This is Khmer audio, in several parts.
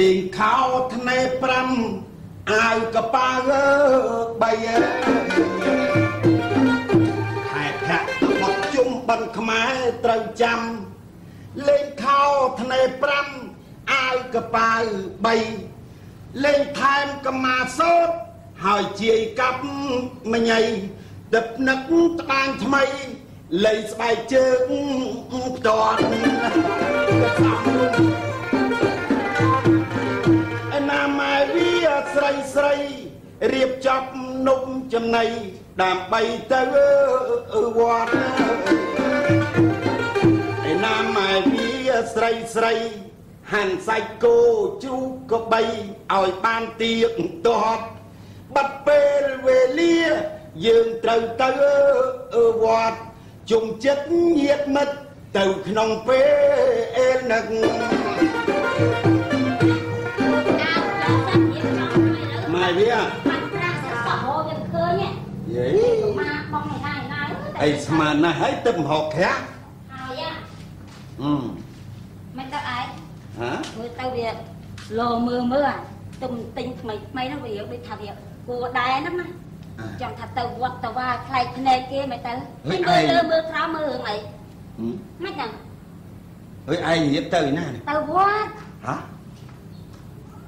លេងខោថ្នេរ5អាវកប៉ាវបីអើខែភ័ក្រទៅបត់ជុំបិណ្ឌខ្មែរត្រូវចាំលេងខោថ្នេរ5អាវកប៉ាវ3លេងថែមកម្មាសូត្រហើយជាយកាប់មញៃដឹកនឹកត្បាញថ្មីលៃស្បែកជើងផ្ទាល់ ស្រីស្រីរៀបចំនំចំណីដើម្បីទៅវត្តឯណាម៉ែវាស្រីស្រីហាន់សាច់គោជ្រូកក៏បីឲ្យបានទៀកទាត់បាត់ពេលវេលា យើងត្រូវទៅវត្តជុំចិត្តញាតមិត្តទៅក្នុងពេលនឹក ម៉ែវាมันប្រាស់សោះហូរវាឃើញយេមកបងឯណាឯណាអីស្មានណាស់ហើយទឹកម្ហកខាក់ហើយអឺមិនទៅឯងហ៎មើលទៅវាលោមើលមើលទុំទិញថ្មីថ្មីហ្នឹងវាដូចថាវាគួរដែរហ្នឹងណាចង់ថាទៅវត្តទៅវាខ្លែកភ្នែកគេមិនទៅមិនមើលលើមើលក្រោមមើលរឿងអីមិនហ្នឹងហើយឯងនិយាយទៅណានេះទៅវត្តហ៎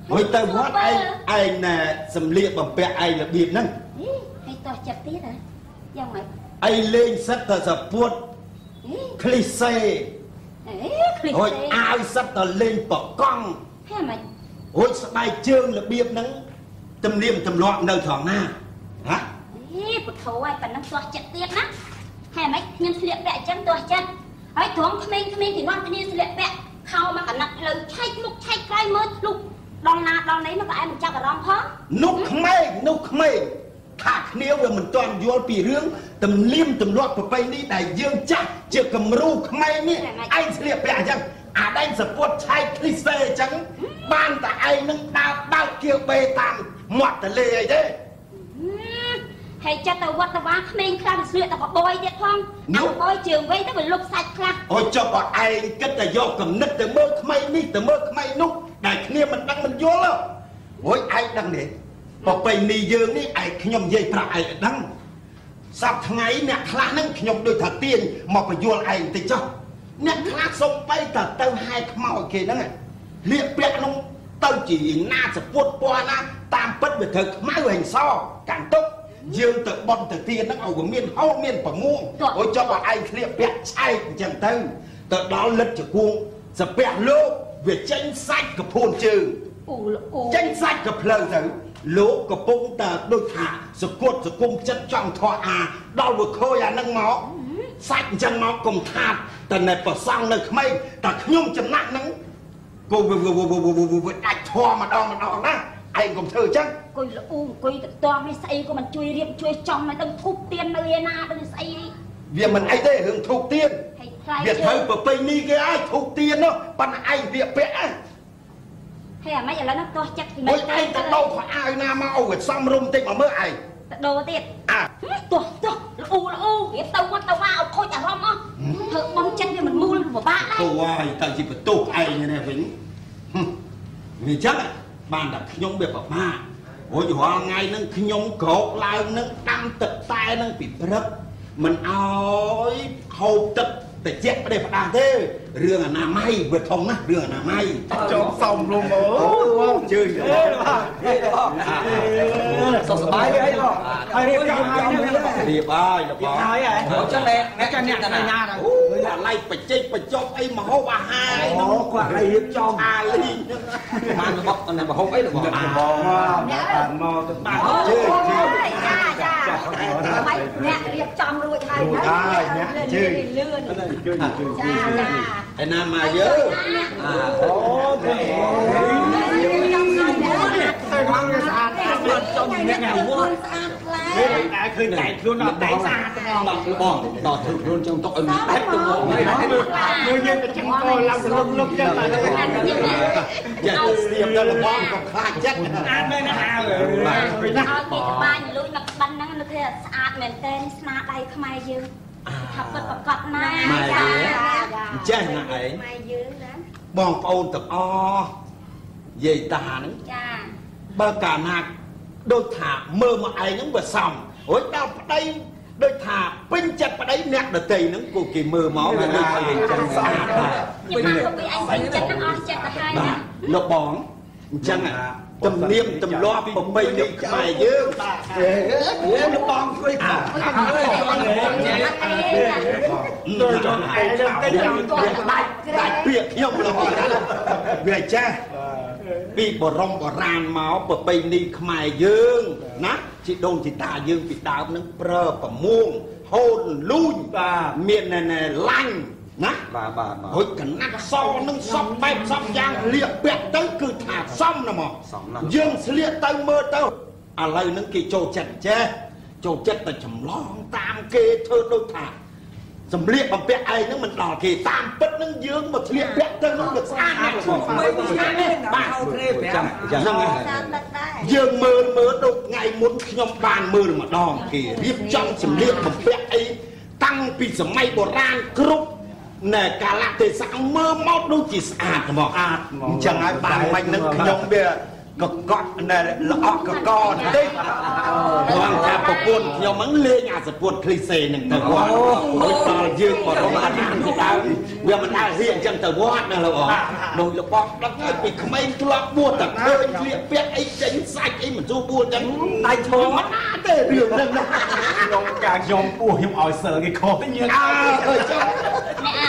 ហើយទៅវត្តឯងឯងណែសំលៀកបំពាក់ឯងរបៀបហ្នឹងហីឲ្យតោះចិត្តទៀតហ៎យ៉ាងម៉េចឯងលេងសិតទៅសពួតគ្លីសេអេឃ្លីហើយសេអាវសិតទៅលេងបកង់ហេមិនរួចស្បែកជើងរបៀបហ្នឹងទំនៀមទម្លាប់នៅត្រង់ណាហ៎អេពុទ្ធោឲ្យប៉ណ្ណឹងតោះចិត្តទៀតណាហេមិនខ្ញុំស្លៀកពាក់អញ្ចឹងតោះចិត្តហើយត្រង់ក្មេងៗពីនាំគ្នាស្លៀកពាក់ខោមកកណាត់លើឆែកមុខឆែកក្រោយមើលលុក ដល់ណាដល់ណីមកក៏ឯងមិនចាប់អារម្មណ៍ផងនោះក្មេងនោះក្មេងថាគ្នាវាមិនទាន់យល់ពីរឿងទំនៀមទម្លាប់ប្រពៃណីដែលយើងចាស់ជាគំរូក្មេងនេះឯងស្លៀកពាក់អញ្ចឹងអាដែងសពុតឆែកគ្លីសេអញ្ចឹងបានតែឯងនឹងដើរបើកគៀវបេតាមមាត់ទលេអីទេ ហើយចិត្តទៅវត្តទៅវាក្មេងខ្លះទៅស្លៀកតែបបយទៀតផងអាបបយជើងវែងទៅវាលុបសាច់ខ្លះអូចុះបើឯងគិតតែយកគំនិតទៅមើលក្មេងនេះទៅមើលក្មេងនោះដែលគ្នាមិនដឹងមិនយល់ហ៎អូយឯងដឹងទេប្រពៃណីយើងនេះឯងខ្ញុំនិយាយប្រាប់ឯងឲ្យដឹងសប្ថ្ងៃអ្នកខ្លះហ្នឹងខ្ញុំដូចថាទៀនមកបញ្យល់ឯងតិចចុះអ្នកខ្លះសុំបីតែទៅហែខ្មោចគេហ្នឹងលៀកពាក់នោះទៅជាណាសពុតពណ៌ណាតាមពិតវាត្រូវខ្មៅហែងសកាន់ទុក យើងទៅបន់ទៅទៀនហ្នឹងឲ្យវាមានហូរមានប្រមួងអូយចុះបើឯងឃ្លៀកពាក់ឆែកអញ្ចឹងទៅទៅដល់លិតជគួងសាពះលោកវាចេញសាច់កពួនជើងអូអូចេញសាច់ក៏ផ្លូវទៅលោកកំពុងតែដូចថាសគត់សគុំចិត្តចង់ធေါ်អាដល់វាខូចអានឹងមកសាច់អញ្ចឹងមកកុំថាតតែនៅប្រសង់នៅក្មេងតែខ្ញុំចំណាក់ហ្នឹងគោវាវាវាវាវាដាច់ធေါ်ម្ដងម្ដងណា ឯងកុំធ្វើអញ្ចឹងអង្គុយលអ៊ូអង្គុយទៅតមនេះស្អីក៏មិនជួយរៀបជួយចំមិនដឹងធូបទៀននៅឯណាដឹងស្អីវាមិនអីទេរឿងធូបទៀនហើយខ្លាយវាត្រូវប្រពៃណីគេហើយធូបទៀននោះប៉ុន្តែឯងវាពាក់ហ្នឹងហើយអាម៉េចឥឡូវនោះតោះចិត្តពីមួយឯងទៅដោខោអាវណាមកឲ្យវាសំរុំតិចមកមើលឯងទៅដូរទៀតអាតោះតោះលអ៊ូលអ៊ូរៀបទៅវត្តទៅវាឲ្យខូចអារម្មណ៍អស់ធ្វើបំចិត្តវាមិនមូលពិបាកដែរគួរឲ្យទៅជាបន្ទោសឯងនេះវិញហឹមវាអញ្ចឹង បានតែខ្ញុំវាប្រមាទអូយរាល់ថ្ងៃហ្នឹងខ្ញុំក្រោកឡើងហ្នឹងដាំទឹកតែហ្នឹងពីព្រឹកមិនអោយហូបទឹកតិចផ្ដេសផ្ដាស់ទេរឿងអនាម័យវាធំណាស់រឿងអនាម័យចុះសំលំអូអូជើញទៅសុខសប្បាយទេអីបងហើយរៀបចំហើយនេះរៀបហើយលបងហើយហ៎អញ្ចឹងអ្នកអ្នកចាំអ្នកណាណាអូ អាឡៃបច្ចេកបញ្ចប់អីមកហូបអាហារអីអូហ្នឹងគាត់ឲ្យរៀបចំអាលីងហ្នឹងបានរបស់នៅបហុកអីរបស់បងមកបានមកទៅបានអូជើងយចាចាហើយអ្នករៀបចំរួចហើយលឿនជើងជើងជើងចាចាឯណាមកយើអូទៅ ទៅខាងស្អាតអត់ចំអ្នកណាវត្តស្អាតខ្លាំងនេះតែឃើញតែខ្លួនអត់តែស្អាតទេបងដល់បងដល់ធ្វើខ្លួនចឹងទុកឲ្យមានបែបទៅមកហើយមើលយើងទៅចឹងក៏ឡើងលុបលុបចឹងតែយ៉ាស្ទាបដល់លបងក៏ខ្លាចចិត្តអាចមែនណាហើយឲ្យគេក្បាញ់លុយមកបិណ្ឌហ្នឹងនឹកថាស្អាតមែនតើស្នាដៃខ្មែរយើងថាពិតប្រកបណាស់ចាចេះណាឯងម៉ែយើងណាបងប្អូនទាំងអស់យាយតាហ្នឹងចា បើកាលណាដូចថាមើលមកឯងហ្នឹងវាសមរួចដល់ប្តីដូចថាពេញចិត្តប្តីអ្នកដតីហ្នឹងគូគេមើលមកវាដូចថាចឹងស្អាតដែរខ្ញុំមកពីអញពេញចិត្តនឹងអស់ចិត្តទៅហើយបាណាទលោកបងអញ្ចឹងទំនៀមទម្លាប់ប្រពៃណីខ្មែរយើងអេលោកបងជួយថា tôi cho ai lên cái dòng tôi ដាច់ដាច់ពាក្យខ្ញុំលោកបងវាចេះ ពីបរមបរាណមកប្រពៃណីខ្មែរយើងណាជីដូនជីតាយើងពីដើមនឹងប្រើប្រមួងហូនលូញមានណែណែឡាញ់ណាបាទបាទបាទរួចកណាត់សនឹងសពបែបសពយ៉ាងលៀកពាក់ទៅគឺថាសមណាស់មកសមណាស់យើងស្លៀកទៅមើលទៅឥឡូវហ្នឹងគេចូលចិត្តចេះចូលចិត្តទៅចម្លងតាមគេធ្វើដូចថា សម្លៀកបំពាក់ឯងហ្នឹងមិនដល់គេតាមពិតហ្នឹងយើងមកស្លៀកពាក់ទៅហ្នឹងវាស្អាតណាស់បងស្អាតណាស់បាទចាំចាំហ្នឹងហើយតាមដឹកដែរយើងមើលមើលដូចថ្ងៃមុនខ្ញុំបានមើលម្ដងគេរៀបចំសម្លៀកបំពាក់អីតាំងពីសម័យបុរាណគ្រប់ណែកាលៈទេសៈមើលមកដូចជាស្អាតហ្មងស្អាតអញ្ចឹងហើយបានមិនហ្នឹងខ្ញុំវា កកក់ណែល្អក់កកបន្តិចគាត់ថាប្រពន្ធខ្ញុំហ្នឹងលេងអាសពុតគ្លីសេហ្នឹងទៅវត្តដូចដល់យើងបរមអាចារ្យពីដើមវាមិនដែលរៀនអញ្ចឹងទៅវត្តណាលោកអដូចរបស់ដឹកហើយពីក្មេងធ្លាប់បួសតែឃើញស្លៀកពាក់អីចេញសាច់អីមិនទូបួសអញ្ចឹងដៃឈរមិនណាទេរឿងហ្នឹងណាខ្ញុំការខ្ញុំពោះខ្ញុំឲ្យសើគេខុសញើអើអើយចាំអ្នក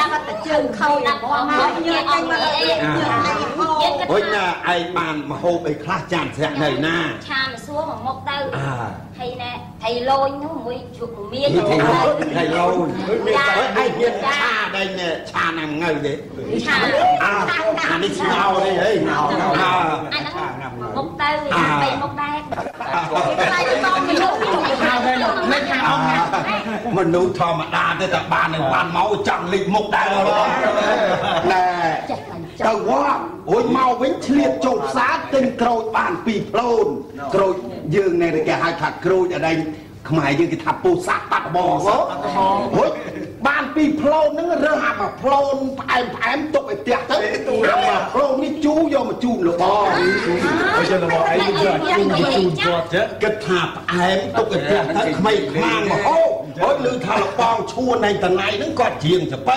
ដាក់តែជើងខោដាក់ផងមកញើចេញមកអីយើងគិតហុយថាណាឯងបានមហូបអីខ្លះចានស្រាក់នៅណាឆាមកសួរមកមុខទៅ អើហើយណែថៃលូននោះមួយជក់មានថៃឡូនថៃឡូនចាហើយឯងមានឆាដែរណែឆាណាំងៅទេឆាអាអានេះស្ងោទេហីស្ងោអើអាហ្នឹងមុខទៅបីមុខដែរខ្លាចទៅមនុស្សមិនថាអស់ណាមនុស្សធម្មតាទេតែបាននឹងបានមកចង់លិចមុខដែរណែ ទៅវត្តអូយមកវិញឆ្លៀតចូលផ្សារទិញក្រូចបានពីរផ្លូនក្រូចយើងនេះគេហៅថាក្រូចអដែង ខ្មែរយើងគេថាពូសាក់បាត់បងអូយបានពីរផ្លូនហ្នឹងរើសអាមួយផ្លូនផ្អែមផ្អែមទុកឲ្យផ្ទះទៅអាមួយផ្លូននេះជូរយកមកជូនលោកបង bây giờ là bọn anh bây giờ chung một chung chuột chứ គិតថាផ្អែមទុកឲ្យផ្ទះទៅក្មេងខ្មាំងមកហូបហើយឮថាលបងឈួននៃតណៃហ្នឹងគាត់ជាងចបៃ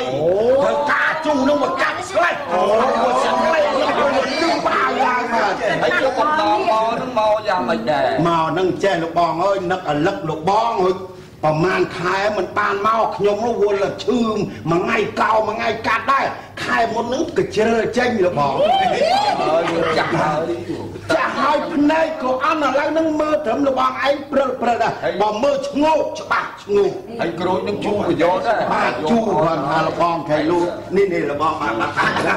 ហើយការជូរហ្នឹងមកកាត់ស្លេះអូមកស្លេះខ្ញុំទៅជូរបាឡើងមកហើយយកកំដងមកនឹងមកយ៉ាងម៉េចដែរមកហ្នឹងចេះលបងអើយនឹកអលឹកលបងអើយប្រហែលខែមិនបានមកខ្ញុំនោះវល់ឈឺមួយថ្ងៃកោមួយថ្ងៃកាត់ដែរខែមុនហ្នឹងក៏ជ្រើចេញលបងហើយចាក់ហើយចាស់ហើយភ្នែកក៏អន់ឥឡូវហ្នឹងមើលត្រឹមលបងឯងព្រិលព្រិលដែរបើមើលឆ្ងោកច្បាស់ឆ្ងោកហើយក្រូចនឹងជូរប្រយោជន៍ដែរបាទជូរគាត់ថាលបងខៃលូនេះនេះលបងបានបាត់កាត់ណា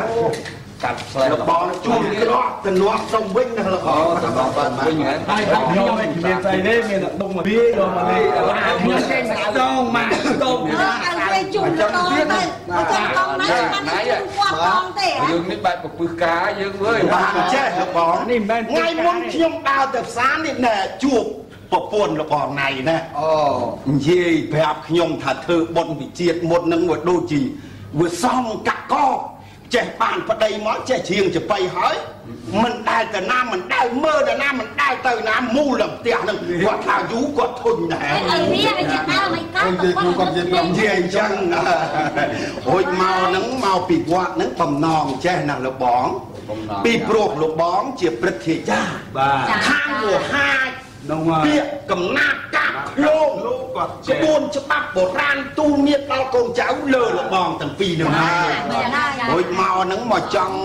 កាត់ផ្លែលបងជូរក្រក់ទៅនាស់សុំវិញណាលបអូងសម្រាប់បានវិញហ្នឹង hai thằng nhau này miền tây đấy miền đông mà đi rồi mà đi là miền tây đông mà đông អើឲ្យគេជុំទៅទៅអញ្ចឹងបងណាបានជុំគាត់បងទេយើងនេះបែបប្រពឹសការយើងវើយបានចេះលបងថ្ងៃមុនខ្ញុំដើរទៅផ្សារនេះណែជួបប្រពន្ធលបងណៃណាអូនិយាយប្រាប់ខ្ញុំថាធ្វើបុណ្យវិជាតិមុតនឹងវាដូចជាវាសំកាក់កក ចេះបានប្តីមកចេះជ្រៀងចបៃហើយមិនដែលទៅណាមិនដែលមើលទៅណាមិនដែលទៅណាមូលដល់ផ្ទះនឹងគាត់ថាយូរគាត់ធុញដែរឲ្យវាឲ្យចិត្តដើមមិនកើតទៅគាត់និយាយអញ្ចឹងរួចមកហ្នឹងមកពីវត្តហ្នឹងបំណងចេះណាលោកបងពីព្រោះលោកបងជាព្រឹទ្ធាចារ្យ bà ខាងមហា ច đông ពាក្យកំណាប់កាប់ឃ្លោកលោកគាត់ក្បួនច្បាប់បុរាណទូនមានដល់កូនចៅលើលបងទាំងពីរនឹងហើយរួចមកហ្នឹងមកចង់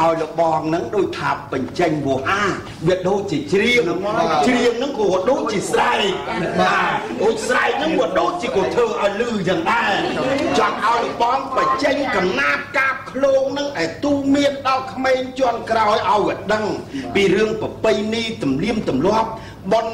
ឲ្យលបងហ្នឹងដូចថាបញ្ចេញវោហាវាដូចជាច្រៀងច្រៀងហ្នឹងក៏ដូចជាស្រែកបាទដូចស្រែកហ្នឹងក៏ដូចជាក៏ធ្វើឲ្យលឺយ៉ាងដែរចង់ឲ្យលបងបញ្ចេញកំណាប់កាប់ឃ្លោកហ្នឹងឲ្យទូមានដល់ក្មេងជាន់ក្រោយឲ្យវាដឹង ពីរឿងប្រពៃណីទំនៀមទម្លាប់ បុន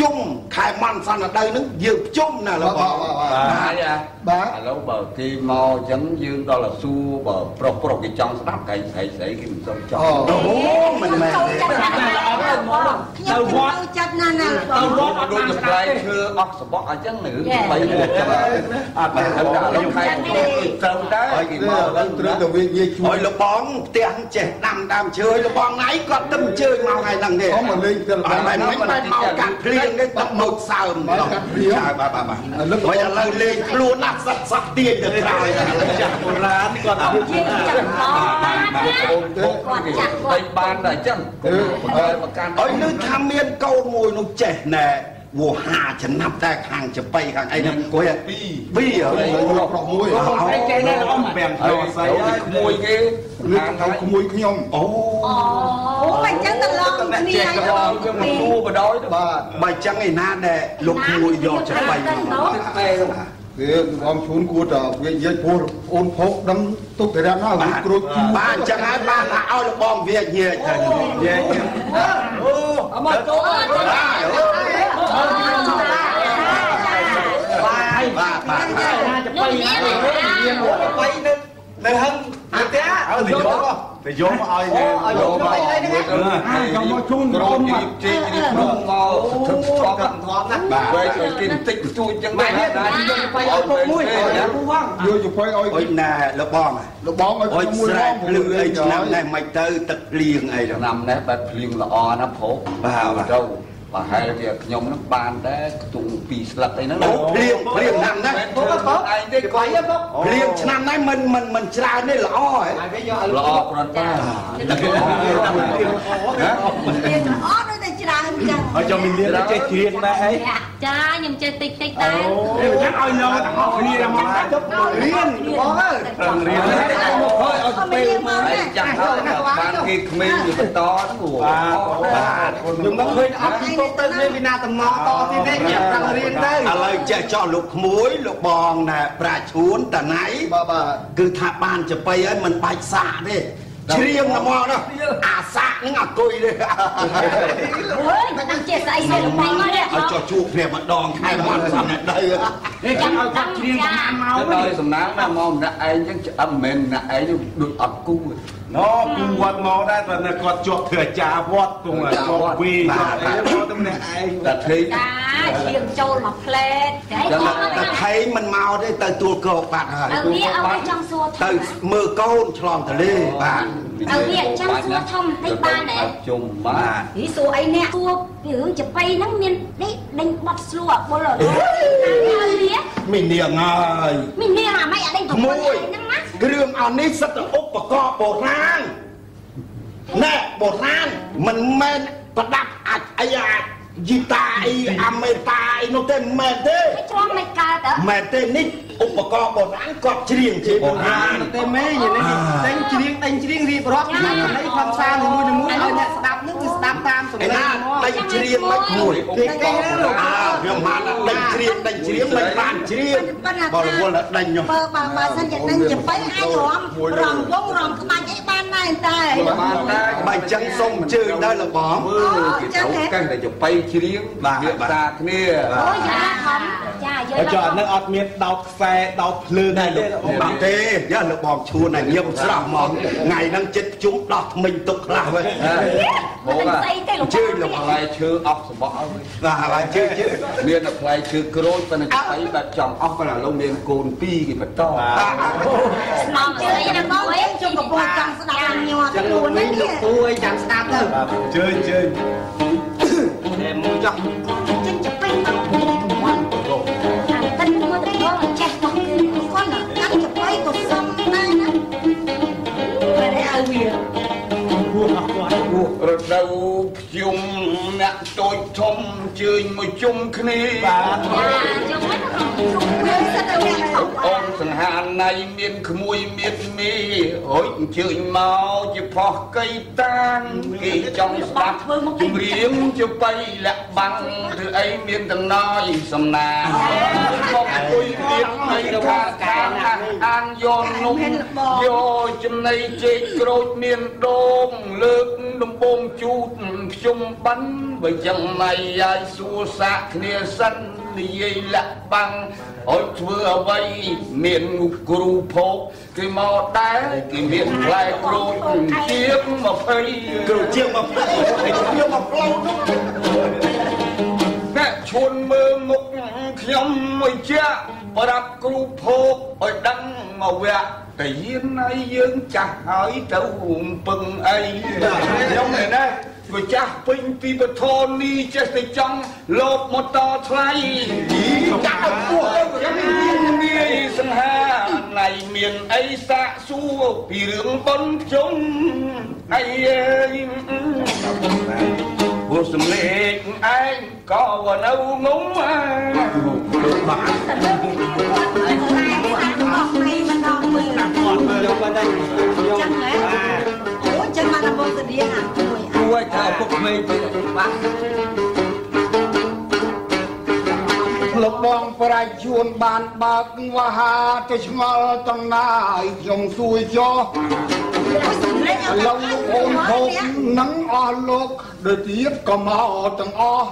ជុំខែមន់សន្និដៅហ្នឹងយើងជុំណាលោកបងបាទអាបាទឥឡូវបើគេមកអញ្ចឹងយើងដល់ទៅសួរបើប្រុសប្រុសគេចង់ស្ដាប់កែស្រីស្រីគេមិនសុំចង់អូមិនមែនទេខ្ញុំចូលចិត្តណាស់ណាទៅវត្តអត់ដូចបានជាស្ផ្ដាលែប់ទេឈើអស់សបកអញ្ចឹងនៅបីមកចឹងអត់បានដល់លោកខែត្រូវដែរហើយគេគេមកមកឡើងត្រូវតែវានិយាយជួហើយយលោកបងផ្ទះចេះដាំដើមឈើឲ្យលោកបងថ្ងៃគាត់ទៅអញ្ជើញមកថ្ងៃហ្នឹងទេអស់មកលេងទៅអត់មិនមិនបានមកកាត់ភ្លៀងទេទឹកមកសើមមកកាត់ភ្លៀងបាទបាទបាទហើយឥឡូវលេងខ្លួនដាក់សត្វសក់ទាញទៅក្រោយឥឡូវចាស់បុរាណគាត់អត់យើងចាំឡបានណាអូនពុកគេបីបានតែអញ្ចឹងបើមកកាន់ហើយនឹងថាមានកូនមួយនោះចេះណែ វោហាចំណាប់តែខាងចបៃខាងអីហ្នឹងគួយពីរពីរហើយលោកប្រុសមួយអីចេះដែរអស់ប្រាំហើដោយស្អីហើយក្មួយគេលើខាកងថាហើយក្មួយខ្ញុំអូអូមិនចឹងទៅឡងគ្នាចេះក៏ដល់គេមកសួរបដ ாய் ទៅបាទបើចឹងឯណាដែលលោកមួយយកចបៃមកគេបងឈូនគួរតែវានិយាយព្រោះអូនភោគដឹងទុកតែរ៉ាត់ណាវាគ្រូជួបានចឹងហើយបានថាឲ្យលោកបងវាញែកទៅយេអូអមកចូលបាទ បាទបាទនោះនេះណាបីនៅនៅហឹងអាផ្ទះឲ្យទៅយកទៅយកមកឲ្យយើងយកមកមួយទៅយកមកជូនក្រមជិះជិះក្នុងមកធឹកធ្លាប់ធ្លាប់ណាវែងឲ្យគេបន្តិចបន្តួចចឹងដែរដែរយកទៅឲ្យពុកមួយណាយកជប៉ុយឲ្យអុយណែលោកបងលោកបងឲ្យអុយខ្ញុំមួយស្រែរងភ្លឺអីឆ្នាំនេះមិនទៅទឹកភ្លៀងអីដល់ឆ្នាំនេះបែបភ្លៀងល្អណាស់ប្រុសទៅ ប្រហែលជាខ្ញុំនឹងបានដែរខ្ទង់2ស្លឹកអីហ្នឹងអូភ្លៀងភ្លៀងឆ្នាំនេះពុកពុកឯងទេក្បាយពុកភ្លៀងឆ្នាំនេះមិនមិនមិនច្រើនទេល្អហ៎ល្អគ្រាន់តែមានអត់ដូច តែច្រើនចឹងឲ្យចាំមានលៀនចេះជ្រៀងដែរអីចាខ្ញុំចេះតិចតិចតែអូចាំឲ្យលោកទាំងអស់គ្នាមកជប់រៀនបងអើយរៀនឲ្យឲ្យអត់មានមកឯណាងចាំទៅបានគេក្មេងវាបន្តហ្នឹងហ៎បាទខ្ញុំមកឃើញអត់ពីពុកទៅមានវិណាតំណតទៀតទេខ្ញុំប្រឹងរៀនទៅឥឡូវចេះចោះលោកក្មួយលោកបងណែប្រាឈួនតណៃបាទបាទគឺថាបានចបៃហើយមិនបាច់សាកទេ ជ្រៀងណាមកនោះអាសាកហ្នឹងអគុយទេអើយមិនដឹងចេះស្អីស្អីលោកបងមកនេះឲ្យចោះជួបគ្នាម្ដងខែមកសំណាក់ដីនេះចាំឲ្យគាត់ជ្រៀងតាមមកទៅដល់សំណាងណាមកម្នាក់ឯងចឹងឆ្អឹងមិនមែនម្នាក់ឯងដូចអត់គូ ណូគូវត្តមកដែរតែគាត់ជាប់ធ្វើអាចារ្យវត្តគង់ជាប់វីជាប់អីមកទៅម្នាក់ឯងតែថេកចាឈៀងចូលមកផ្លែតតែតែថៃមិនមកទេទៅទួលគោកបាត់ហើយអើវាអើចង់សួរធទៅំមើលកូនឆ្លងទលេបាទ អើវាចាំសួរធំបន្តិចបានទេជុំបាទនេះសួរអីអ្នកសួរពីរឿងចបៃហ្នឹងមាននេះដេញបត់ស្លួអបុលអត់វាមីនាងហើយមាននាងអាម៉េចអត់ដេញប្រពន្ធហ្នឹងណាគ្រឿងអស់នេះសិតតែឧបករណ៍បុរាណណែបុរាណមិនមែនប្រដាប់អាចអីអាច យីតាអីអាមេតាអីនោះទេមិនមែនទេមិនឆ្លងមិនកើតទៅមែនទេនេះឧបករណ៍បុរាណគាត់ច្រៀងជាបុរាណតែមេញនេះដេញជ្រៀងដេញជ្រៀងរៀបរាប់ពីនៃផាន់សានីមួយៗឲ្យអ្នកស្ដាប់នឹងគឺ ស្ដាប់តាមសំឯឡេណាងមកដេញច្រៀងមិនមួយគេគេលោកអើខ្ញុំបានដេញច្រៀងដេញច្រៀងមិនបានច្រៀងបរវល់តែដេញនោះបើបើបើសិនជាដេញចបៃអាចរំរំវងរំក្បាច់អីបានដែរតែបានតែបើអញ្ចឹងសូមអញ្ជើញដល់លបងមើលគេត្រូវកាន់តែចបៃជ្រៀងវាតាគ្នាអូយយ៉ាខំចាយើហើយចុះអានឹងអត់មានដោតខ្សែដោតភ្លើងតែទេលោកបាក់ទេយ៉ាលោកបងឈួនតែញឹមស្រស់មកថ្ងៃហ្នឹងចិត្តជុំដោះថ្មិញទុកខ្លះវិញមកស្អីទេលោកជើញលោកផ្លែឈើអស់សបកឲ្យបាទហើយជើញជើញមានតែផ្លែឈើក្រូចប៉ុន្តែចបៃបែបចង់អស់ប៉ុន្តែឥឡូវមានកូនពីរគេបន្តស្នងជើញណាបងអីជុំកំពុងចង់ស្ដាប់ញ័រខ្លួននេះលោកគួយចាំស្ដាប់ទៅជើញជើញតែមួយចុះចិនច មមកជុំគ្នាបាទចាខ្ញុំមិនទៅជុំគ្នាសិតតែមានផងអូនសង្ហាណៃមានក្មួយមានមីអូយអញ្ជើញមកជាផោះកៃតានគេចង់ស្ដាប់ជំរៀងជបៃលាក់បាំងធ្វើអីមានតំណយសំណាមកគួយទៀតនៃខាខាងអាអានយកនំយកចំណីជែកក្រូចមានដូងលើកដំបងជូតខ្ញុំបានបើយ៉ាងម៉េចយាយសួរសាក់គ្នាសិននិយាយលាក់បាំងអត់ធ្វើអ្វីមានគ្រូភោគគេមកដែរគេមានផ្លែក្រូចជាង20គ្រូជាងមកផ្លូវឲ្យខ្ញុំមកផ្លូវនោះអ្នកឈួនមើលមុខខ្ញុំមួយជាក់ប្រាប់គ្រូភោគឲ្យដឹងមកវគ្គតែយានឲ្យយើងចាស់ហើយទៅពឹងអីខ្ញុំឯណា វាចាស់ពេញពីបធននេះចេះតែចង់លោបម៉ូតូថ្លៃចាស់ឲ្យពោះទៅខ្ញុំមាននាយសង្ហាណៃមានអីសាកសួរពីរឿងបុនជុំអីអើយព្រោះសំលេងឯងក៏នៅងុំអើតែអស់ពីមិនដល់មើលគាត់មើលយកបាត់ហើយយកចឹងហ៎អូចឹងមកដល់បងស្តៀងអា មួយគួរថាពុកក្មេងទៀតបាទលោកបងប្រាជ្ញជួនបានបើកវ៉ាហា ទៅឆ្ងល់តំណាយខ្ញុំសួយចុះលេងឥឡូវលោកអូនភោគនឹងអស់លោកដូចទៀតក៏មកទាំងអស់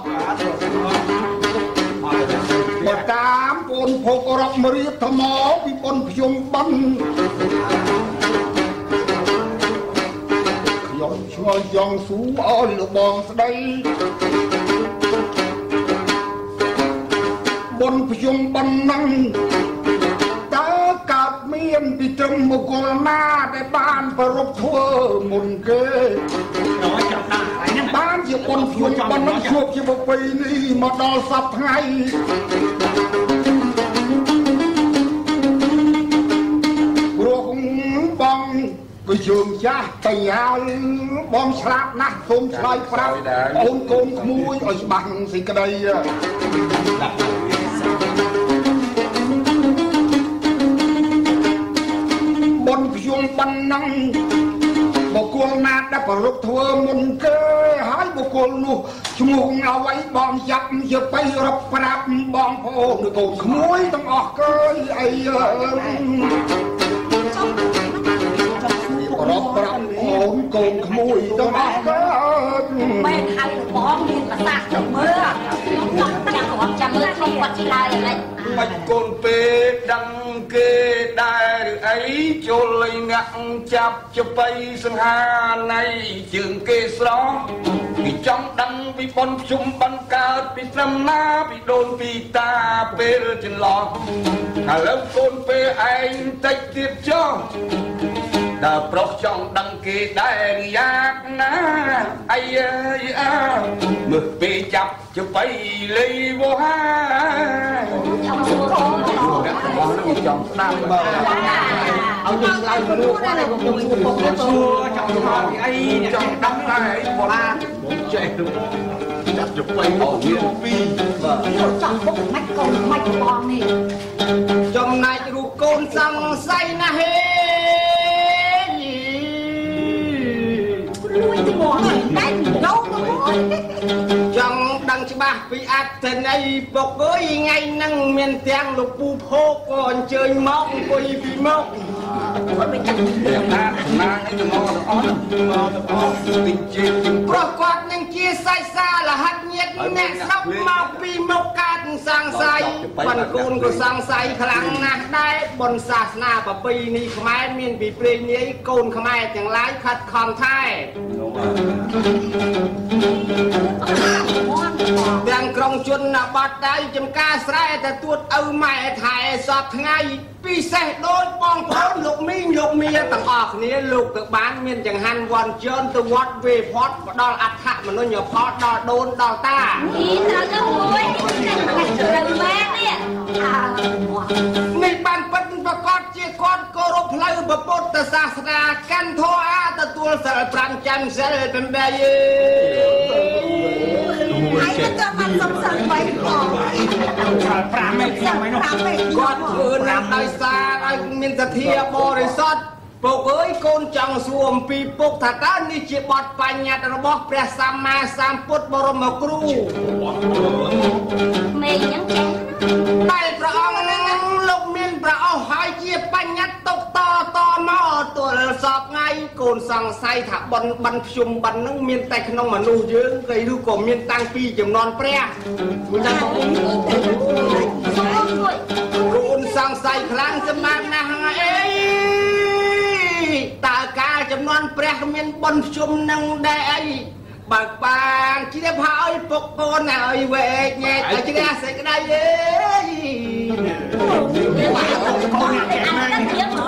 បើតាមអូនភោគរាប់មរៀបថ្មពីបុនខ្ញុំបា នខ្ញុំឆ្ងល់ចង់សួរអស់លោកបងស្ដីបុណ្យខ្ញុំបណ្ណឹងតើកើតមានពីត្រឹមមគលណាដែលបានប្ររពធ្វើមុនគេដល់ចាប់ដាក់ហើយហ្នឹងបានជាបុណ្យខ្ញុំបណ្ណឹងជួបជាប្រពៃនេះមកដល់សប្ថ្ងៃ ក៏យើងចាស់បញ្ញាលបងឆ្លាតណាស់សូមឆ្លើយប្រាប់អូនកូនក្មួយឲ្យច្បាស់សេចក្តីបុណ្យខ្ញុំបណ្ណឹងបុគ្គលណាដែលប្ររពធ្វើមុនគេហើយបុគ្គលនោះឈ្មោះអ្វីបងចាប់ជាបៃរកប្រាប់បងប្អូនកូនក្មួយទាំងអស់កើយអីអើប្រពប្រាប់អូនកូនក្មួយទាំងអស់កើយមែនហៅបងមានប្រសាទទៅមើលខ្ញុំចង់ចាំគាត់ចាំមើលខ្ញុំគាត់ឆ្លើយឥឡូវបាច់កូនពេដឹងគេដែរឬអីចូលលេងងាក់ចាប់ចបៃសង្ហាណៃជើងគេស្រងពីចង់ដឹងពីបុនជុំបានកើតពីត្រឹមណាពីដូនពីតាពេលចន្លោះឥឡូវកូនពេឯងតិចទៀតចុះ ដើរប្រុសចង់ដឹងគេដែរយ៉ាងណាអីអើយអើមើលពេលចាប់ចបៃលីវោហាចង់សួរបងអ្នករបស់នឹងចង់ស្ដាប់បើឲ្យយើងឆ្លើយមនុស្សគាត់ឲ្យខ្ញុំសួរពុកទៅសួរចង់ស្គាល់ពីអីចង់ដឹងដែរអីបងចេះចាត់ចុយមកវាពីរបាទចង់ពុកមិនកូនមិនបងនេះចំណែករូបកូនសង្ស័យណាស់ហេ ចង់ដឹងច្បាស់ពីអត្ថន័យពុកអើយថ្ងៃហ្នឹងមានទាំងលោកពូភោគក៏អញ្ជើញមកអង្គុយពីមកមិនចាំណាណាឲ្យទៅមកទាំងអស់មកទាំងអស់ទីជិះទីព្រោះគាត់នឹងជាសាច់សារហិតញាតអ្នកស្រុកមកពីមុខកើត សង្ស័យប៉ុនកូនក៏សង្ស័យខ្លាំងណាស់ដែរបុណ្យសាសនាប្រពៃណីខ្មែរមានពីព្រេងនាយកូនខ្មែរទាំងឡាយខិតខំថែទាំងក្រុងជនបទដៃចំការស្រែទទួលឪម៉ែថែសពថ្ងៃពិសេសដូចបងប្អូនលោកមីងលោកមៀទាំងអស់គ្នាលោកទៅបានមានចង្ហាន់វ័នជឿនទៅវត្តវេផតផ្ដល់អត្ថមនុញ្ញផលដល់ដូនដល់តានេះត្រូវទៅមួយត្រូវមែននេះអើនេះបានពិតប្រកបជាគាត់គោរពផ្លូវពុទ្ធសាសនាកាន់ធម៌អាទទួលសិល5ចាំសិល8អើយឯងទៅចាំបានសំសឹងបីផងប្រាំមិនខ្ញុំឯនោះប្រាំពេកគាត់ធ្វើណាស់ដោយសារឲ្យមានសទ្ធាបរិសុទ្ធពុកអើយកូនចង់សួរអំពីពុកថាតើនេះជាបទបញ្ញត្តិរបស់ព្រះសម្មាសម្ពុទ្ធបរមគ្រូ ទល់សពថ្ងៃកូនសង្ស័យថាបនបិណ្ឌភ្ជុំបិណ្ឌនឹងមានតែក្នុងមនុស្សយើងគេឬក៏មានតាំងពីចំនួនព្រះមិនចាំបងសូមជួយកូនសង្ស័យខ្លាំងសម្រាប់ណាស់ហើយអីតើកាលចំនួនព្រះមានបនភ្ជុំនឹងដែរអីបើបានជ្រាបហើយពុកកូនឲ្យវែកញែកឲ្យជ្រះសេចក្តីអេអានតែយើងមកមែនតើនេះ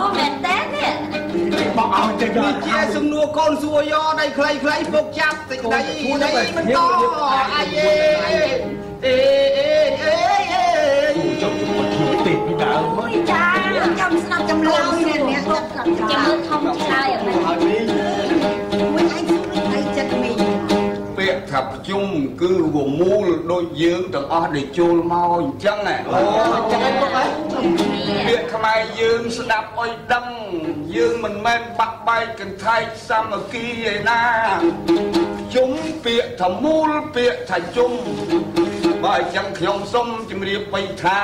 បងឲ្យទៅយកនេះជាសំណួរកូនសួរយកដៃខ្លីខ្លីពុកចាប់សេចក្តីនេះមិនតអាយអេអេអេអេអេចុះតិចពីដើមអូយចាចាំស្ដាប់ចម្លើយនេះអ្នកចាំស្ដាប់ចាំចម្លើមើយលធំឆ្លើយអ ក្យថាប្រជុំគឺវមូលដូចយើងទាំងអស់ដែលចូលមកអញ្ចឹងណាអូចឹងឯងពុកអើយពាក្យខ្មែរយើងស្ដាប់អុយដឹង យើងមិនមែនបាក់បែកកន្ធែកសាមគ្គីឯណាជុំពាក្យថាមូលពាក្យថាជុំបើអញ្ចឹងខ្ញុំសូមជម្រាបបីថា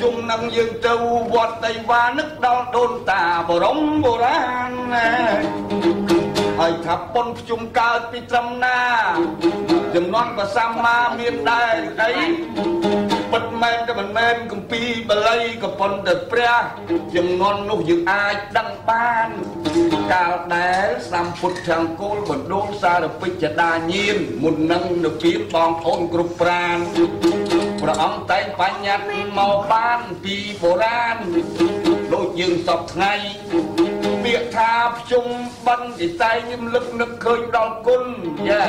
ជុំនឹងយើងទៅវត្តដីវ៉ានឹកដល់ដូនតាបរមបុរាណណា ហើយថាប៉ុនភ្ជុំកើតពីត្រឹមណាចំនួនក៏សម្មាមានដែរអីពិតមែនក៏មិនមែនគម្ពីរបល័យក៏ប៉ុន្តែព្រះចំនួននោះយើងអាចដឹងបានកាលដែលសម្ពុទ្ធអង្គលបណ្ដូលសារពេជ្ជដាញានមុននឹងនិព្វានបងប្អូនគ្រប់ប្រានព្រះអង្គតែងបញ្ញត្តិមកបានពីបុរាណដូចយើងសពថ្ងៃ ពាក្យថាភ្ជុំបិណ្ឌទីតែងខ្ញុំលឹកនឹកឃើញដល់គុណយ៉ា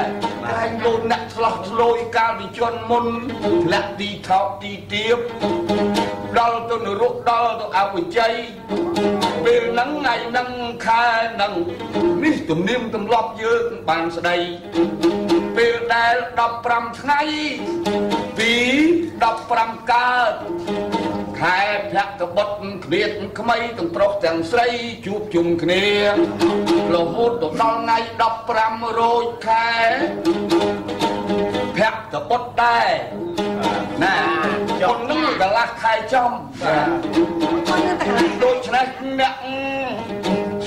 តែងលោកអ្នកឆ្លោះឆ្លោយកាលវិជនមុនធ្លាក់ទីថោកទីទៀបដល់ទៅនរកដល់ទៅអវិជ័យពេលហ្នឹងថ្ងៃហ្នឹងខែហ្នឹងនេះទំនៀមទម្លាប់យើងបានស្ដីពេលដែល15ថ្ងៃពី15កើត ខែភក្តបុត្រគ្មានក្មេងទាំងប្រុសទាំងស្រីជួបជុំគ្នារហូតទៅដល់ថ្ងៃ15រោចខែភក្តបុត្រដែរណាចុងនឹងកន្លះខែចំបាទគាត់នៅតែកន្លែងដូច្នេះអ្នក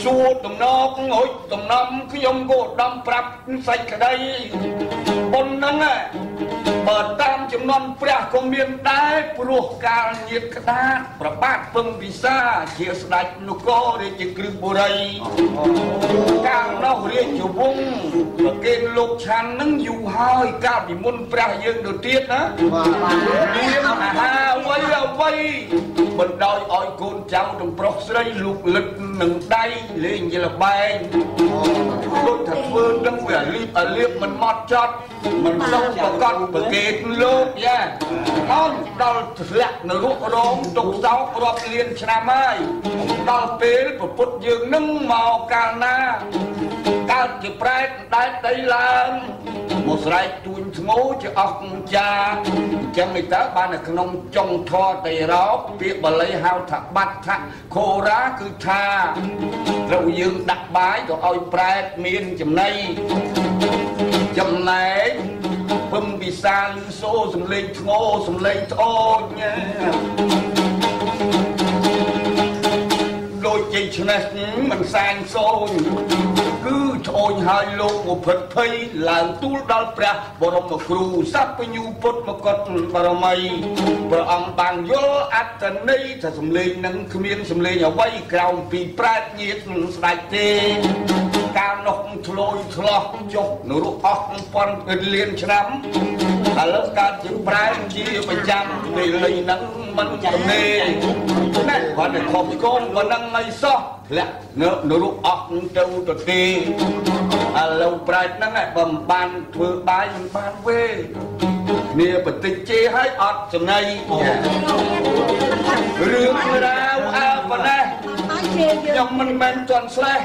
សួរតំណកអុយតំណំខ្ញុំក៏ឧត្តមប្រាប់សេចក្តីប៉ុណ្ណឹងឯងបើតាមចំនួនព្រះក៏មានដែរព្រោះកាលញាតក្តាតប្របាទពឹងពិសាជាស្ដេចនគររាជគ្រឹះបុរីកាលនោះរាជវង្សប្រគេនលោកឆាន់នឹងយូរហើយកាលពីមុនព្រះយើងទៅទៀតណាមានអាហារអ្វីអ្វីមិនដោយឲ្យកូនចៅទាំងប្រុសស្រីលូកលិតនឹងដៃលេងយលបែងដូចថាធ្វើនឹងវាលៀបអាលៀបមិនមកចត់មិនសុំប្រកាសប្រកេតលោកយ៉ាអនដល់ធ្លាក់នរករងទុកសោករាប់លានឆ្នាំហើយដល់ពេលប្រពុតយើងនឹងមកកាលណា កើតជាប្រែតដែតដីឡើងមកស្រែកទួញធ្ងោជាអស់ចាអញ្ចឹងឯតើបាននៅក្នុងចុងធរតេរោពាក្យបាលីហៅថាបាត់ថាខូរ៉ាគឺថាត្រូវយើងដាក់បាយទៅឲ្យប្រែតមានចំណីចំណែកពឹមវិសាលឺសូសំលេងធ្ងោសំលេងត្អូញញ៉ាដូចជ័យឆ្នេះមិនសាញសូន គឺត្អូញឲ្យលោកមកភិតភ័យឡើងទូលដល់ព្រះបរមគ្រូសัพពញូពុទ្ធមកតបរមីព្រះអង្គបានយល់អត្តន័យថាសំលេងនឹងគ្មានសំលេងអ្វីក្រៅពីប្រែតញាតនឹងស្ដេចទេកាលនោះធ្លយធ្លោះចុះនរកអស់ប៉ុនលានឆ្នាំ ឥឡូវកើតជាប្រែជាប្រចាំពេលនេះនឹងមិនទំនេរណែគាត់តែខំកូនមិននឹងអីសោះធ្លាក់នៅនរកអស់ទៅទៅទេឥឡូវប្រែតហ្នឹងឯងបើមិនបានធ្វើបាយមិនបានវេគ្នាបន្តិចជេរឲ្យអត់ចំណៃរឿងរ៉ាវអើប៉ុណ្ណេះហើយជេរយើងខ្ញុំមិនមែនទាន់ស្លេះ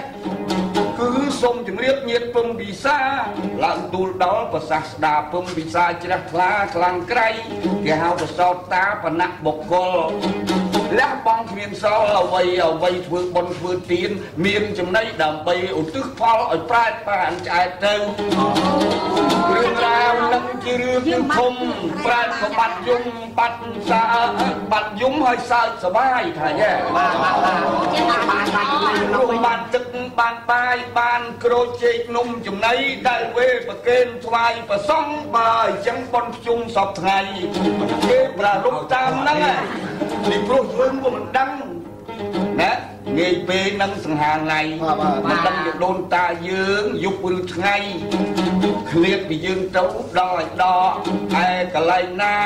គឺ សសូមជម្រាបញាតពំពិសាឡើងទូលដល់ប្រសាស្ដាពំពិសាជ្រះថ្លាខ្លាំងក្រៃគេហៅប្រសោតតាបណៈបុគ្គលលះបង់គ្មានសល់អ្វីអ្វីធ្វើបុណ្យធ្វើទានមានចំណៃដើម្បីឧទ្ទិសផលឲ្យប្រែតបានឆ្អែតទៅរឿងរ៉ាវនឹង ជារឿងធំប្រែតក៏បាត់យំបាត់សាបាត់យំហើយសើចសបាយថាយ៉ាបាទបាទបាទរូបបានទឹកបានបាយបានក្រូចជែកនំចំណីដែលវេប្រគេនថ្វាយប្រសំបើអញ្ចឹងបនភ្ជុំសពថ្ងៃគេប្រារព្ធតាមហ្នឹងឯងពីព្រោះយើងក៏មិនដឹងណា ងាយពេលនឹងសង្ហាថ្ងៃមិនដឹងជាដូនតាយើងយប់ឬថ្ងៃឃ្លាតពីយើងទៅដល់ឲ្យដកឯកន្លែងណា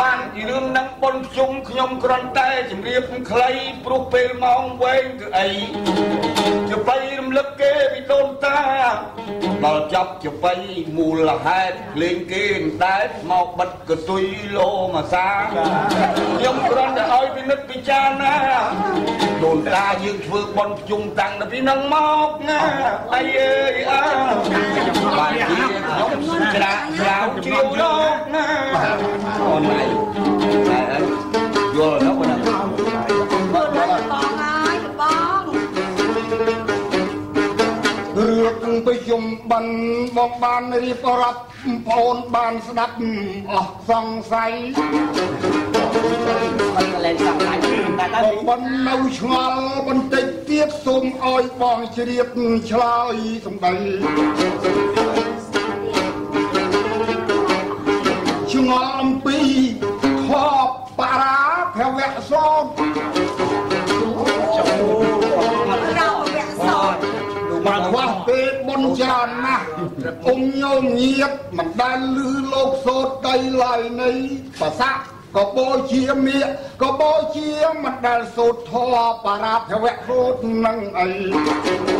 បានពីរឿងនឹងបនភ្ជុំខ្ញុំគ្រាន់តែជម្រាបខ្លីព្រោះពេលម៉ោងវែងគឺអីចបៃរំ លឹកគេពីដូនតាដល់ចប់ចបៃមូលហេតុលេងគេមិនដែលមកបិទកទុយលោមកសាខ្ញុំគ្រាន់តែឲ្យពិនិត្យពិចារណាដូនតាយើងធ្វើបន់ជុំតាំងពីនឹងមកណាអីអើយអើបានជាខ្ញុំច្រាក់ច្រាវជ្រាវលោកណាអូនឯងតែយល់ដល់បងមើ រឿងប្រជុំបិណ្ឌមកបានរៀបរាប់ប្អូនបានស្ដាប់អស់សង្ស័យបងបិណ្ឌនៅឆ្ងល់បន្តិចទៀតសូមអោយបងជ្រាបឆ្លើយសំដីឆ្ងល់អំពីខបបរាភវៈសោត ពេលបុណ្យច្រើនណាស់អ៊ំញោមញាតមិនដែលលឺលោកសូត្រដីឡើយនៃប្រសាក៏បូជាមៀកក៏បូជាមិនដែលសូត្រធម៌បារាភវៈសូត្រនឹងអី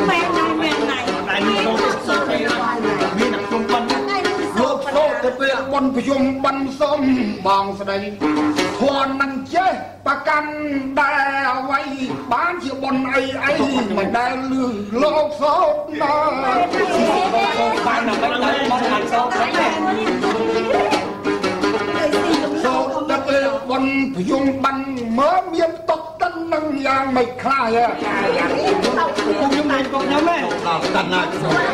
មែនហើយមែនហើយតែមានសូត្រទៅមានអ្ន ទៅពេលបុណ្យប្រជុំបិណ្ឌសុំបងស្ដីធម៌នឹងចេះប្រកាន់ដែលអ្វីបានជាបុណ្យអីអីមិនដែលលឺលោកសូត្រណាបានដើម្បីដល់មកខាងសោកហ្នឹង សូត្រទៅពេលបុណ្យប្រជុំបិណ្ឌមើលមានតកតិននឹងយ៉ាងមិនខ្លាចហ៎ខ្ញុំមានកូនខ្ញុំហ៎ដល់តាណា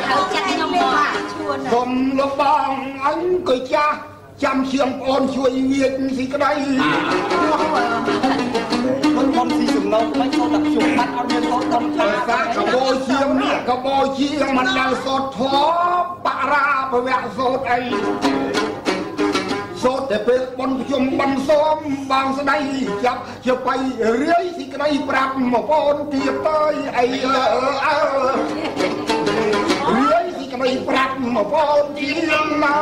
ហើយចាក់ខ្ញុំមកឈួនសូមលោកបងអញក៏ចាស់ចាំឈៀងប្អូនជួយវាចស៊ីក្តីខ្ញុំខ្ញុំស៊ីសំណងមិនចូលដល់ខ្ញុំបាត់អត់មានកូនខ្ញុំថាតែសាកបោជានេះកបោជាមិនដែលសូត្រធម៌បរាភវៈសូត្រអី សូត្រតែពេលបុណ្យប្រជុំបិណ្ឌសូមបងស្ដីចាប់ជាបៃរាយស៊ីក្តីប្រាប់មកបងទៀតទៅអីអើអើរាយស៊ីក្តីប្រាប់មកបងទៀតណា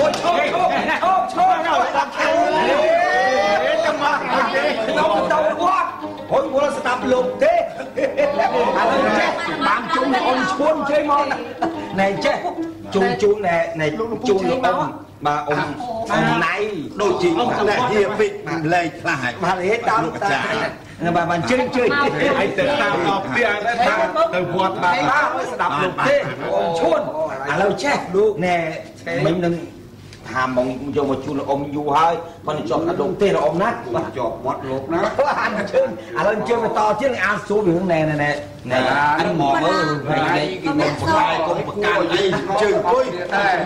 អូឈប់ឈប់ឈប់ឈប់ដល់ដល់ឈប់ចាំមកទេខ្ញុំទៅវត្តហុយវល់ស្ដាប់លោកទេឥឡូវចេះបានជុំអនឈួនជ័យមកណែចេះ ជុំជូនណែណែជូនលោកអ៊ំបាទអ៊ំអ៊ំណៃដូចជាអ្នកហៀពេកលែងខ្លាចបាទហេតុតាមតាបាទបានជើញជើញឯងទៅតាមដល់ផ្ទះដែរថាទៅវត្តបាទបាទស្ដាប់លោកទេឈួនឥឡូវចេះលោកណែមិញនឹងថាមកយកមកជូនលោកអ៊ំយូរហើយប៉ុន្តែជាប់ដល់លោកទេលោកអ៊ំណាបាទជាប់វត្តលោកណាបាទអញ្ជើញឥឡូវអញ្ជើញបន្តទៀតនឹងអានសួរពីរឿងណែណែ ណែណែអញមកមើលថ្ងៃនេះគេមិនផ្សាយគុំប្រកាន់អីជើងពុយតែឥ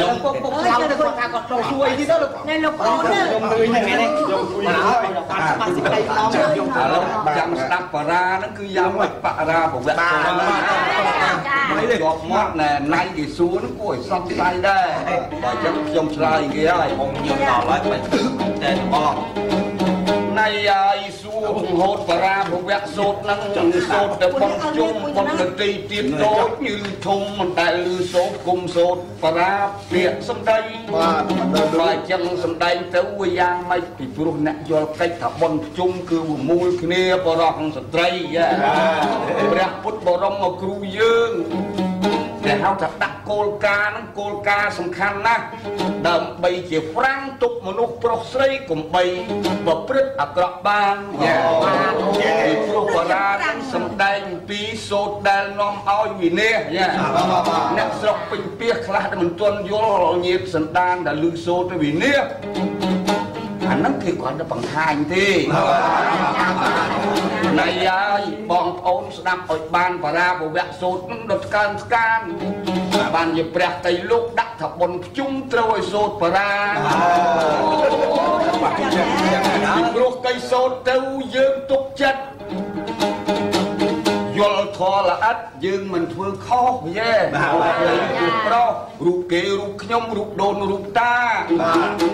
ឡូវពុកពុកខ្លៅទៅគាត់ថាគាត់ត្រូវជួយទៀតលោកនៅលោកអូនខ្ញុំលឿនហ្នឹងនេះខ្ញុំជួយហើយបានស្មារតីក្តីម្ដងខ្ញុំឥឡូវចាំស្ដាប់បរាហ្នឹងគឺយ៉ាងម៉េចបរាភវៈបាទមិនទេយកមកណែណៃគេសួរហ្នឹងគួរឲ្យសង្ស័យដែរបើចឹងខ្ញុំឆ្លើយគេហើយខ្ញុំញញដល់ហើយមិនតែបង ណៃអាយសួរហូតបរាភវៈសូត្រហ្នឹងសូត្រទៅបងជុំបងនទីទៀតដូច như ធំមិនដែលលឺសូត្រគុំសូត្របរាពាក្យសំដីបាទបើចឹងសំដែងទៅវាយ៉ាងម៉េចពីព្រោះអ្នកយល់កិច្ចថាបនជុំគឺមូលគ្នាបរោះនិងស្ត្រីព្រះពុទ្ធបរមមកគ្រូយើង តែហៅថាដាក់គោលការណ៍ហ្នឹងគោលការណ៍សំខាន់ណាស់ដើម្បីជាហ្វ្រាំងទុកមនុស្សប្រុសស្រីកុំបីប្រព្រឹត្តអាក្រក់បានយ៉ាពីព្រោះបរាហ្នឹងសំដែងពីសូត្រដែលនាំឲ្យវិនាសយ៉ាអ្នកស្រុកពេញពីខ្លះដែលមិនទាន់យល់ញាតសន្តានដែលលឺសូត្រទៅវិនាសអាហ្នឹងគេគ្រាន់តែបង្ហាញទេ ណៃយាយបងប្អូនស្ដាប់ឲ្យបានបារាបវៈសូត្រនឹងដល់ស្កើនស្កានបានជាព្រះតៃលោកដាក់ថាបុណ្យភ្ជុំត្រូវឲ្យសូត្របារាពីព្រោះកៃសូត្រទៅយើងទុកចិត្ត យល់ធរល្អិតយើងមិនធ្វើខុសយេរូបប្រុសរូបគេរូបខ្ញុំរូបដូនរូបតា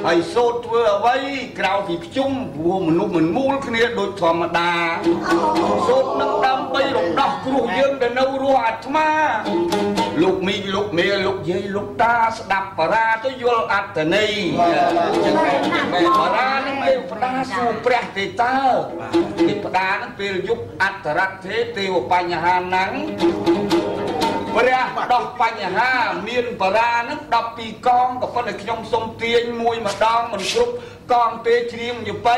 ហើយសូត្រធ្វើអ្វីក្រៅពីភ្ជុំព្រោះមនុស្សមិនមូលគ្នាដូចធម្មតាសូត្រនឹងដើម្បីរំដោះគ្រោះយើងទៅនៅរស់អាត្មាលោកមីងលោកមេលោកយាយលោកតាស្ដាប់បារាទៅយល់អត្តន័យចឹងមែនបារានឹងឯផ្ដាសួរព្រះទេតើទេផ្ដានឹងពេលយុគអត្តរទេទេវបញ្ហាហ្នឹងព្រះដោះបញ្ហា មានបារានឹង12កងក៏ប៉ុន្តែខ្ញុំសុំទាញមួយម្ដងមិនគ្រប់ កងពេលជ្រាមយបៃ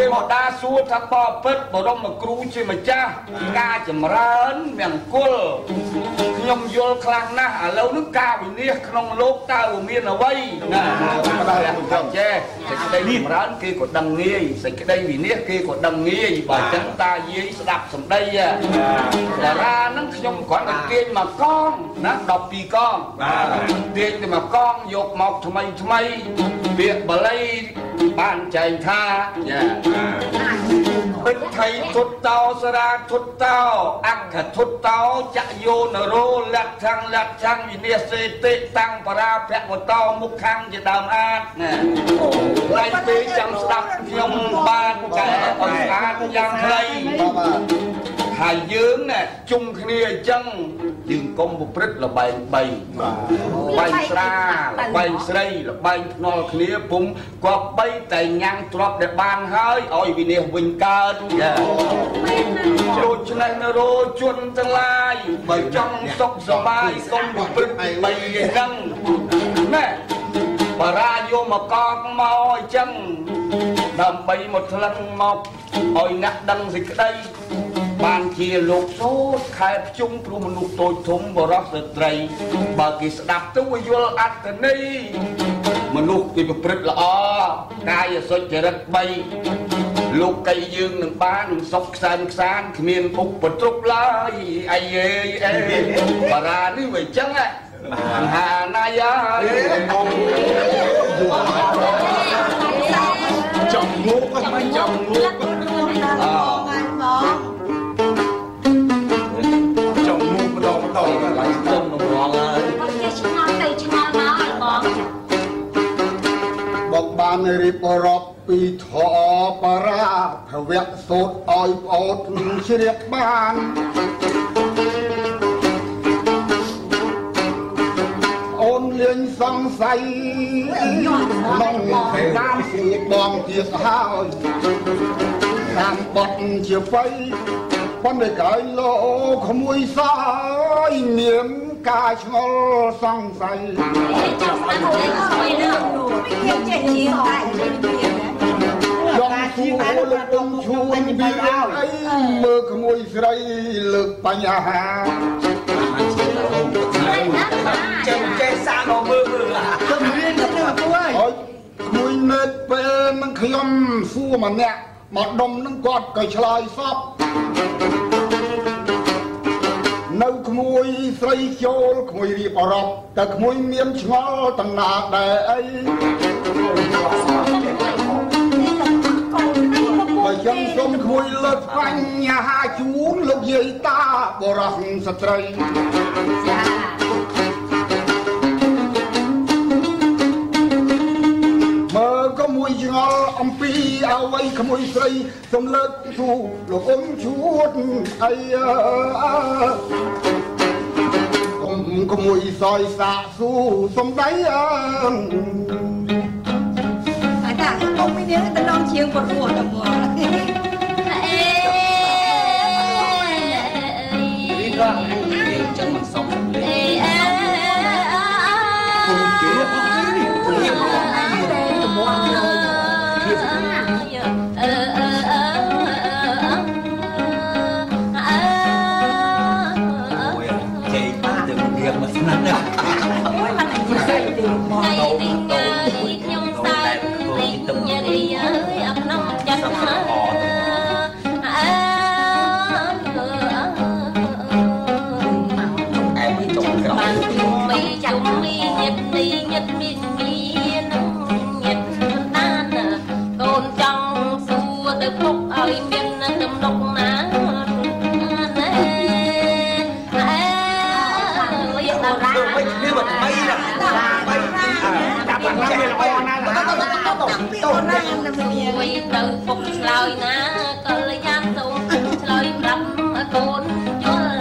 ទេវតាសួរថាបពិតបរមគ្រូជាម្ចាស់ការចម្រើនមង្គលខ្ញុំយល់ខ្លាំងណាស់ឥឡូវនេះការវិនិច្ឆ័យក្នុងលោកតើមានអ្វីណាព្រះខ្ញុំចេះសេចក្តីចម្រើនគេក៏ដឹងងាយសេចក្តីវិនិច្ឆ័យគេក៏ដឹងងាយបើចឹងតាយាយស្ដាប់សម្ដីតារាហ្នឹងខ្ញុំគ្រាន់តែទាញមកកងណា12កងទាញទៅមកកងយកមកថ្មីថ្មីពាក្យបាលីបានចែងថាយ៉ាពិថៃទុតតោសរាទុតតោអក្ខទុតតោចយោនរោលក្ខំលក្ខំវិនិសេតិតាំងបរាភវតោមុខខាងជាដើមអាតណាឡៃពេកចាំស្ដាប់ខ្ញុំបានកែឲ្យស្អាតយ៉ាងខ្លី ហើយយើងណាជុំគ្នាអញ្ចឹងយើងកុំប្រព្រឹត្តលបែង3បែងស្រាលបែងស្រីលបែងភ្នល់គ្នាពុំគប្បីតែញ៉ាំងទ្របដែលបានហើយឲ្យវិនិច្ឆ័យវិញកើតចាដូច្នេះនរោជនទាំងឡាយបើចង់សុខសប្បាយកុំប្រព្រឹត្តបីហ្នឹងណែ បារាយកមកកកមកអញ្ចឹងដើម្បីមកថ្លឹងមកឲ្យអ្នកដឹងសេចក្តីបានជាលោកសូត្រខែភ្ជុំព្រោះមនុស្សតូចធំបរោះស្ត្រី បើគេស្ដាប់ទៅវាយល់អត្តន័យមនុស្សគេប្រព្រឹត្តល្អកាយសុចរិត3លោកកៃយើងនឹងបាននឹងសុខខ្សែនខ្សានគ្មានពុកបទ្រុបឡើយអាយេអេបារានេះវាអញ្ចឹងហ៎ មហាណាយាចំងូកមិនចំងូកអចំងូកម្ដងម្ដងឡើងទៅម្ដងហើយគេឆ្ងល់ទៅឆ្ងល់មកឲ្យបងបកបានរៀបរាប់ពីធរបរាភវៈសូត្រឲ្យប្អូនជ្រាបបាន អូនលៀងសង្ស័យក្នុងតាមពីបងទៀតហើយតាមបត់ជាបៃប៉ុន្តែកាយលោក្មួយសាយមានការឆ្ងល់សង្ស័យចាំស្ដាប់ទៅស្អីលើនោះវាចេះជាតែជាចង់ជួលោកដុំជួនពីអីមើលក្មួយស្រីលើកបញ្ហាចេះ នៅពេលនឹងខ្ញុំសួរម្នាក់មកដុំនឹងគាត់ក៏ឆ្លើយសពនៅក្មួយស្រីចូលក្មួយរៀបអរ៉ុបតែក្មួយមានឆ្ងល់តំណាដែរអីបើចឹងសូមក្មួយលើកបញ្ហាជូនលោកយាយតាបរោះស្ត្រីមើ យឆ្ងល់អំពីអ្វីក្មួយស្រីសំលើកធូលោកអ៊ំជួតអីអើអ៊ំក្មួយសយសាកស៊ូសំដីអើអាតាកុំមានទៅឡងជាងពរោះទៅមកអេនេះក៏ Mới ban hành. មានមួយទៅពុកឆ្លើយណាកលយានសូមពុកឆ្លើយប្រាប់កូនយល់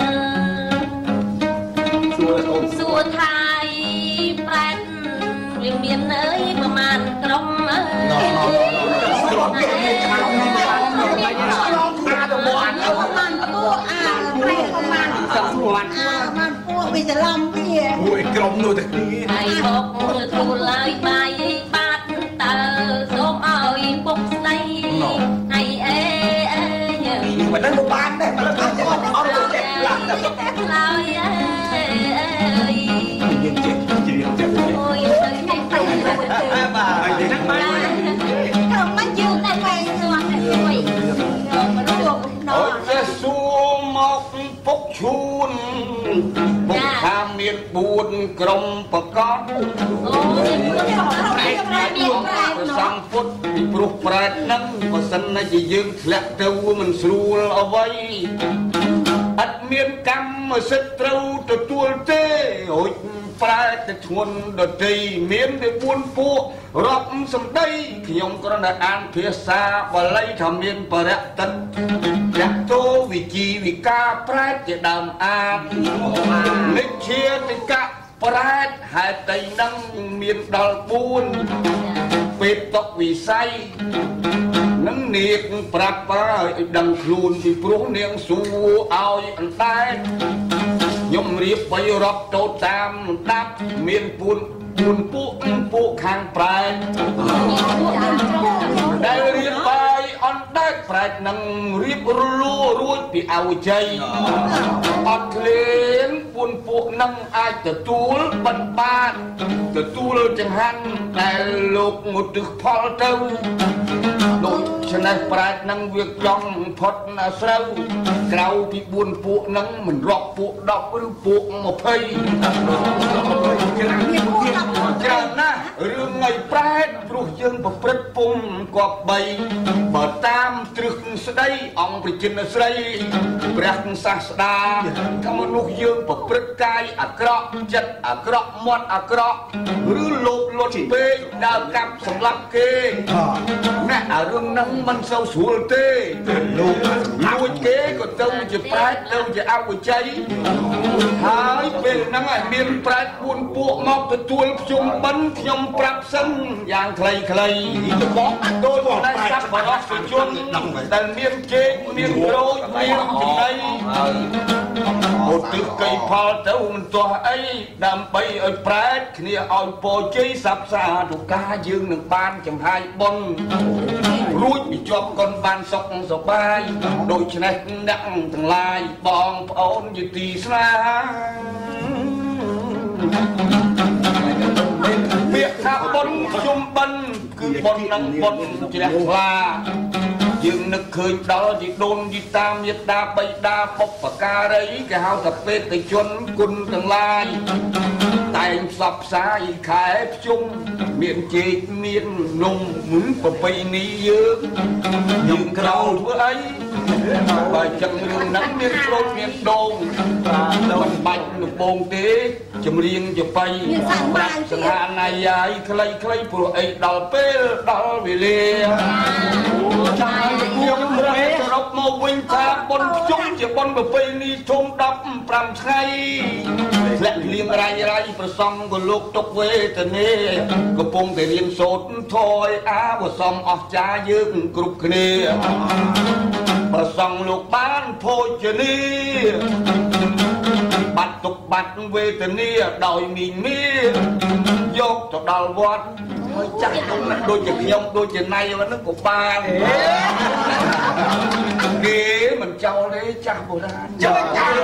សួរអូនសួរថាយប្រែតវាមានអើយប្រមាណក្រុមអើយឆ្លងថាទៅមកអើប្រហែលពួកអាប្រែប្រហែលសំស្គាល់អាប្រហែលពួកវាច្រឡំវាមួយក្រុមនោះតែគ្នាហើយមកទូលឡើយបាយបា នដឹងបានដែរមិនដឹងអត់អត់ទៅចេះឡាក់ឡើយអេអេយើងចេះជ្រៀងចេះអូយទៅគេទៅបាទហើយហ្នឹងបានទៅមិនយូរតែវែងស្វាត់តែជួយមករួបណអូយចេះសួរមកពុកឈួនពុកថាមាន4ក្រុមប្រកបអូ ពុតពីព្រោះប្រែតនឹងបើសិនណាជាយើងធ្លាក់ទៅមិនស្រួលអ្វីអត់មានកម្មសិទ្ធិត្រូវទទួលទេអូចប្រែតទៅធ្ងន់ដតីមានតែ4ពួករាប់សម្ដីខ្ញុំគ្រាន់តែអានភាសាបាលីថាមានបរិតិតយៈតោវិជីវិការប្រែតជាដើមអាននិច្ឆាតិកៈប្រែតហេតុតីនឹងមានដល់4 ពេតតកវិស័យនឹងនាគប្រាប់ឲ្យដឹងខ្លួនពីព្រោះនាងសួរឲ្យអណ្ដែតខ្ញុំរៀបបីរាប់តូតតាមលំដាប់មានពួន ពួនពួកពួកខាងប្រែតដែលរៀបបាយអណ្ដែតប្រែតនឹងរៀបរលួរួចពីអវជ័យអត់ឃ្លានពួនពួកនឹងអាចទទួលបន្បានទទួលចង្ហាន់ដែលលោកមុទិសផលទៅដូច្នេះប្រែតនឹងវាចង់ផុតណាស្រូវក្រៅពី4ពួកនឹងមិនរាប់ពួក10ឬពួក20ច្រើនណាស់រឿងនៃប្រែតព្រោះយើងប្រព្រឹត្តពុំគប្បីបើតាមទ្រឹស្ដីអង្គប្រជិនស្រីព្រះសាស្តាថាមនុស្សយើងប្រព្រឹត្តកាយអាក្រក់ចិត្តអាក្រក់មាត់អាក្រក់ឬលោភលន់ពេកដើរកាប់សម្លាប់គេណាអារឿងហ្នឹងមិនសូវស្រួលទេលោកលួចគេក៏ទៅជាប្រែតទៅជាអវជ័យហើយពេលហ្នឹងឲ្យមានប្រែត4ពួកមកទទួលភ្ជុំបិណ្ឌខ្ញុំប្រាប់សិនយ៉ាងខ្លីៗបងដោយបងតែចាប់បរោះសុជនដែលមានជេកមានក្រូចមានចំណីអូទឹកកៃផលទៅមិនទាស់អីដើម្បីឲ្យប្រែតគ្នាឲ្យពោជ័យសាប់សាទុការយើងនឹងបានចំហាយបុណ្យរួចពីជាប់កុនបានសុខសប្បាយដូច្នេះអ្នកទាំងឡាយបងប្អូនជាទីស្នេហាពាក្យថាបុណ្យខ្ញុំបិណ្ឌ គឺបុណ្យនឹងបុណ្យជ្រះថ្លាយើងនឹកឃើញដល់ជីដូនជីតាមេត្តាបៃតាបុព្វការីគេហៅថាពេទ្យជនគុណទាំងឡាយតែងផ្សព្វផ្សាយខែភ្ជុំមានជេកមាននំមុនប្រពៃណីយើងយើងក្រៅធ្វើអីបើចឹងរឿងហ្នឹងមានក្រូចមានដូងមិនបាច់ដំបងទេចម្រៀងចបៃប្រាប់សង្ហាណាយាយខ្លីខ្លីៗព្រោះអីដល់ពេលដល់វេលាចាយខ្ញុំរកសរុបមកវិញថាបុណ្យជុំជាបុណ្យប្រពៃណីធំ15ថ្ងៃធ្លាក់លៀងរាយរាយប្រសំក៏លោកទុកវេទនាកំពុងតែរៀនសូត្រធយអាវសំអស្ចារ្យយើងគ្រប់គ្នាប្រសងលោកបានភោជនី បាត់ទុកបាត់វេទនាដោយមីងមីយកទៅដល់វត្តហើយចាស់ទុំណាស់ដូចជាខ្ញុំដូចជាណៃហ្នឹងក៏បានគេមិនចោលទេចាស់បុរាណចូលចាស់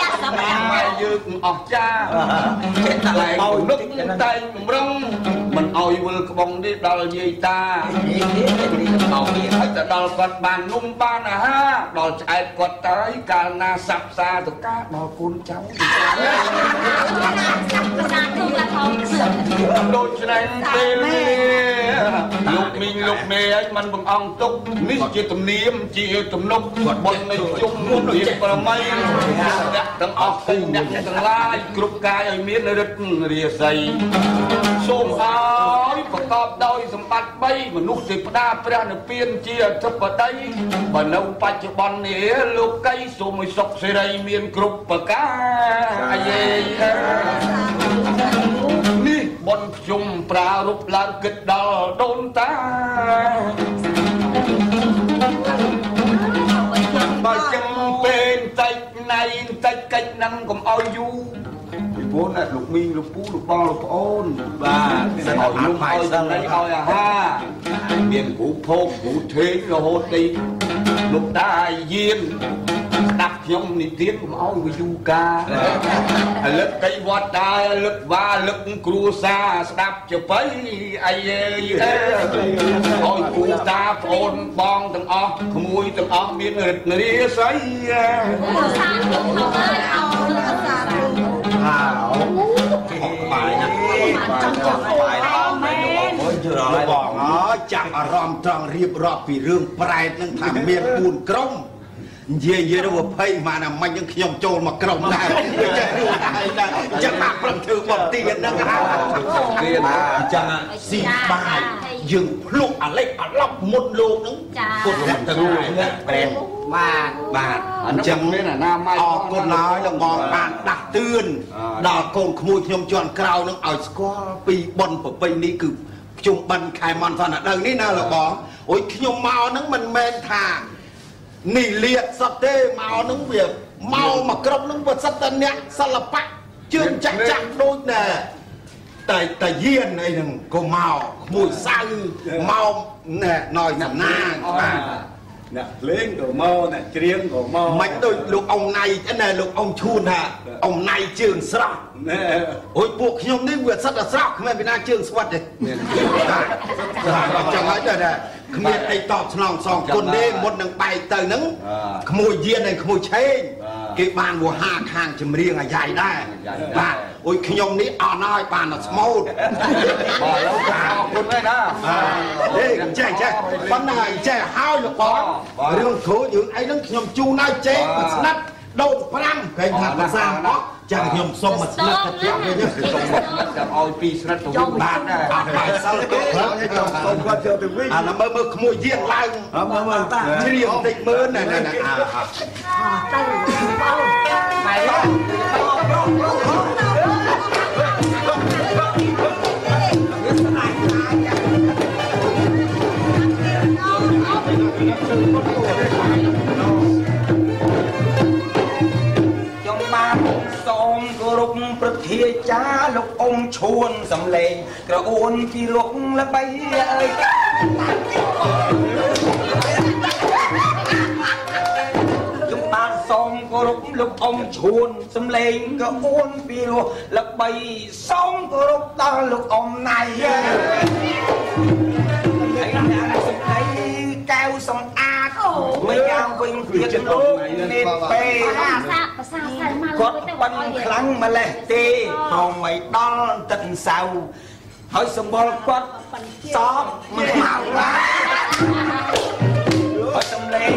ចាស់សម្រាប់ម៉ែយើងអស់ចាចេះតែបោនឹកតែងបំរុងប មិនអោយវិលក្បងនេះដល់យាយតាដល់នេះឲ្យទៅដល់គាត់បាននំបានអាហារដល់ឆ្អែតគាត់ទៅហើយកាលណាសាប់សាទៅកាដល់គុណចៅដូច្នេះពេលនេះលោកមីងលោកមេឲ្យมันបង្អង់ទុកនេះជាទំនៀមជាទំនុកគាត់បុតនៃជុំមុនរៀបប្រមៃអ្នកទាំងអស់ទាំងឡាយគ្រប់កាយឲ្យមានរិទ្ធរាសីសូមអោឲ្យប្រកបដោយសម្បត្តិ3មនុស្សទេវតាព្រះនិព្វានជាអធិបតីបើនៅបច្ចុប្បន្ននេះលោកីសូមឲ្យសុខសេរីមានគ្រប់ប្រការអាយេនេះបនខ្ញុំប្រារព្ធឡើងគិតដល់ដូនតាបើចឹងពេលតិចណៃតិចកិច្ចនឹងកុំឲ្យយូរ ពីមុនលោកមីងលោកពូលោកបងលោកប្អូនបាទសិនឲ្យនំឲ្យសិនឲ្យអាហារមានគ្រូភោគគ្រូថេងរហូតទីលោកតាយានស្ដាប់ខ្ញុំនិទានកុំឲ្យវាយូរកាលលឹកកៃវត្តដែរលឹកវ៉ាលឹកគ្រួសារស្ដាប់ចបៃអីអេអេឲ្យគ្រូតាប្អូនបងទាំងអស់ក្មួយទាំងអស់មានរិទ្ធិរាសីសាទុំផងអើយអោសាទុំ បាយណាចង់ចង់បាយអស់មែនអូយយល់ហើយបងអើយចាំអារម្មណ៍ត្រង់រៀបរាប់ពីរឿងប្រែតនឹងថាមាន4ក្រុមនិយាយនិយាយទៅ20ម៉ានអាមិញនឹងខ្ញុំចូលមកក្រុមដែរចេះរឿងដែរចឹងមកព្រឹងធ្វើបទទៀនហ្នឹងហ่าអញ្ចឹងស៊ីបាយយើងភ្លុកអាឡិចអាឡប់មុនលោកហ្នឹងពុទ្ធទៅប្រែត បាទបាទអញ្ចឹងមានអាណាម័យអរគុណហើយលោកបងបានដាស់តឿនដល់កូនក្មួយខ្ញុំជាន់ក្រោយនឹងឲ្យស្គាល់ពីបុណ្យប្រពៃនេះគឺខ្ញុំបិណ្ឌខែមន្តសនដៅនេះណាលោកបងអូយខ្ញុំមកហ្នឹងមិនមែនថានេះលៀតសតទេមកហ្នឹងវាមកមកក្រុមហ្នឹងវាសិតតែអ្នកសិល្បៈជឿនចាក់ចាក់ដូចណែតែតាយានអីហ្នឹងក៏មកក្មួយសៅមកណែណយសំណាងបាទ អ្នកភ្លេងក៏មកអ្នកច្រៀងក៏មកមិនដូចលោកអ៊ំណៃណែលោកអ៊ំឈួនថាអ៊ំណៃជើងស្រស់ ណែអូយពួកខ្ញុំនេះវាសិតតែស្រស់គ្មានពីណាជើងស្វិតទេបាទអញ្ចឹងហើយតែគ្មានអីតបស្នងសងគុណទេមុននឹងបែកទៅហ្នឹងក្មួយយានហើយក្មួយឆេងគេបានវោហាខាងចម្រៀងអាយ៉ៃដែរបាទអូយខ្ញុំនេះអន់ហើយបានតែស្មូតបាទលោកអរគុណហើយណាហេចេះចេះប៉ុន្តែចេះហើយលោកបងរឿងគ្រូយើងអីហ្នឹងខ្ញុំជូនឲ្យចេះមួយស្និត ដូត5គេថាភាសាអស់ចាំខ្ញុំសុំមួយស្និតទៅទៀតវិញសូមចាំឲ្យពីរស្និតទៅវិញបាទអត់ហើយសិលទៅព្រឹកសូមគាត់ចូលទៅវិញអាមើលមើលក្មួយយានឡើងអមមើលតាជ្រាបបន្តិចមើលណែណែណែអាខ្ញុំ ឈួនសំលេងក្រអួនពីលោកល្បីអើយខ្ញុំបានសូមគោរពលោកអ៊ំឈួនសំលេងក្រអួនពីលោកល្បីសូមគោរពដល់លោកអ៊ំណៃអើយហើយអ្នកសំដីកែវសំអាត មិនយ៉ាងវិញទៀតលោកនេះពេលភាសាភាសាសៅមកគាត់បិណ្ឌខ្លាំងម្លេះទេព្រមមិនដល់ទឹកសៅហើយសម្បល់គាត់សອບមិនមកឡាហើយសំលេង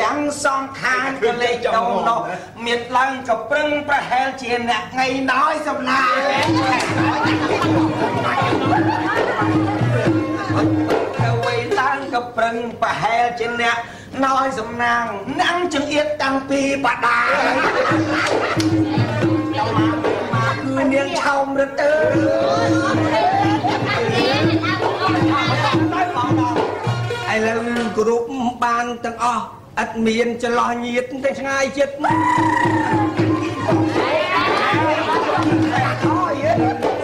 ទាំងសងខាងក៏លេចដងនោះមានឡើងក៏ប្រឹងប្រហែលជាអ្នកថ្ងៃណោយសំណាទៅវៃឡើងក៏ ប្រឹងប្រហែលជាអ្នកណោយសំណាងណាំងចង្អៀតតាំងពីបដាគឺនាងឆោមរត់អើយឥឡូវគ្រប់បានទាំងអស់អត់មានចន្លោះញាតទៅឆ្ងាយចិត្តក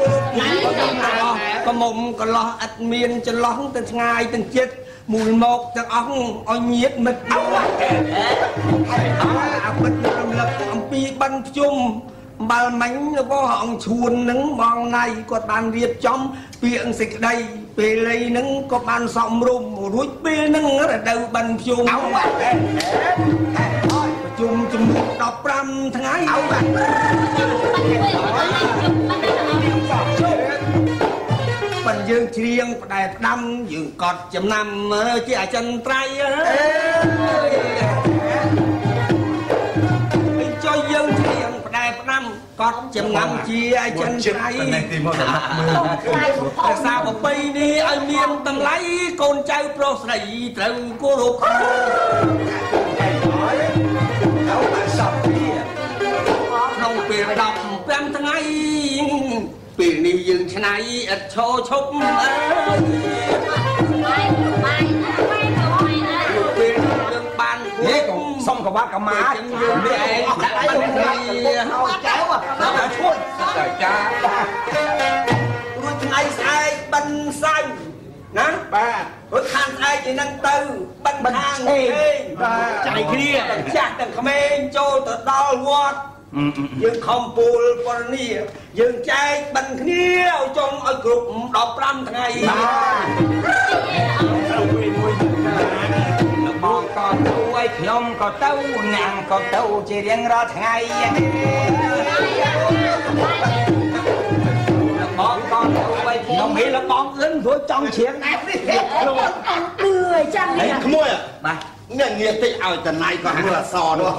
មុំកន្លោះអត់មានចន្លោះទៅឆ្ងាយទាំងចិត្តមូលមកទាំងអស់ឲ្យញាតមិត្តអើអើអាពិតរំលឹកអំពីបិណ្ឌភ្ជុំបាល់មិញរបស់អង្គឈួននឹងបងណៃគាត់បានរៀបចំពាក្យសេចក្តីពេលលីនឹងក៏បានសំរុំរួចពេលនឹងរដូវបិណ្ឌភ្ជុំប្រជុំចំនួន15ថ្ងៃបើ យើងច្រៀងផ្ដែផ្ដាំយើងកត់ចំណាំជាអចិន្ត្រៃយ៍អើយចុះយើងច្រៀងផ្ដែផ្ដាំកត់ចំណាំជាអចិន្ត្រៃយ៍នេះទីមកដល់មើលរក្សាប្រពៃនេះឲ្យមានតម្លៃកូនចៅប្រុសស្រីត្រូវគោរព ពេលនេះយើងឆ្នៃឥតឈរឈប់អើយពេលយើងបានគោនេះរក៏ពសុំកបាត់កម្មាចឹងយើងនេះឯងដាក់ឲ្យគ្នាហើយចៅដល់ឈួយចាចារួចថ្ងៃស្អែកបិណ្ឌសៅរ៍ណាបាទរួចខាងស្អែកឯហ្នឹងទៅបិណ្ឌខាងឆ្វេងបាទចែកគ្នាទាំងចាស់ទាំងក្មេងចូលទៅដល់វត្ត យើងខំពូលពរនីយើងចែកបិណ្ឌគ្នាឲ្យចង់ឲ្យគ្រប់15ថ្ងៃបាទបងក៏ទៅឲ្យខ្ញុំក៏ទៅញ៉ាំក៏ទៅជារៀងរាល់ថ្ងៃបងក៏ទៅឲ្យខ្ញុំហេលបងអឿនរួចចង់ជ្រៀងដែរនេះអឺចាំហើយនេះក្មួយបាទងាកងាកតិចឲ្យតណៃគាត់មើលអសរនោះ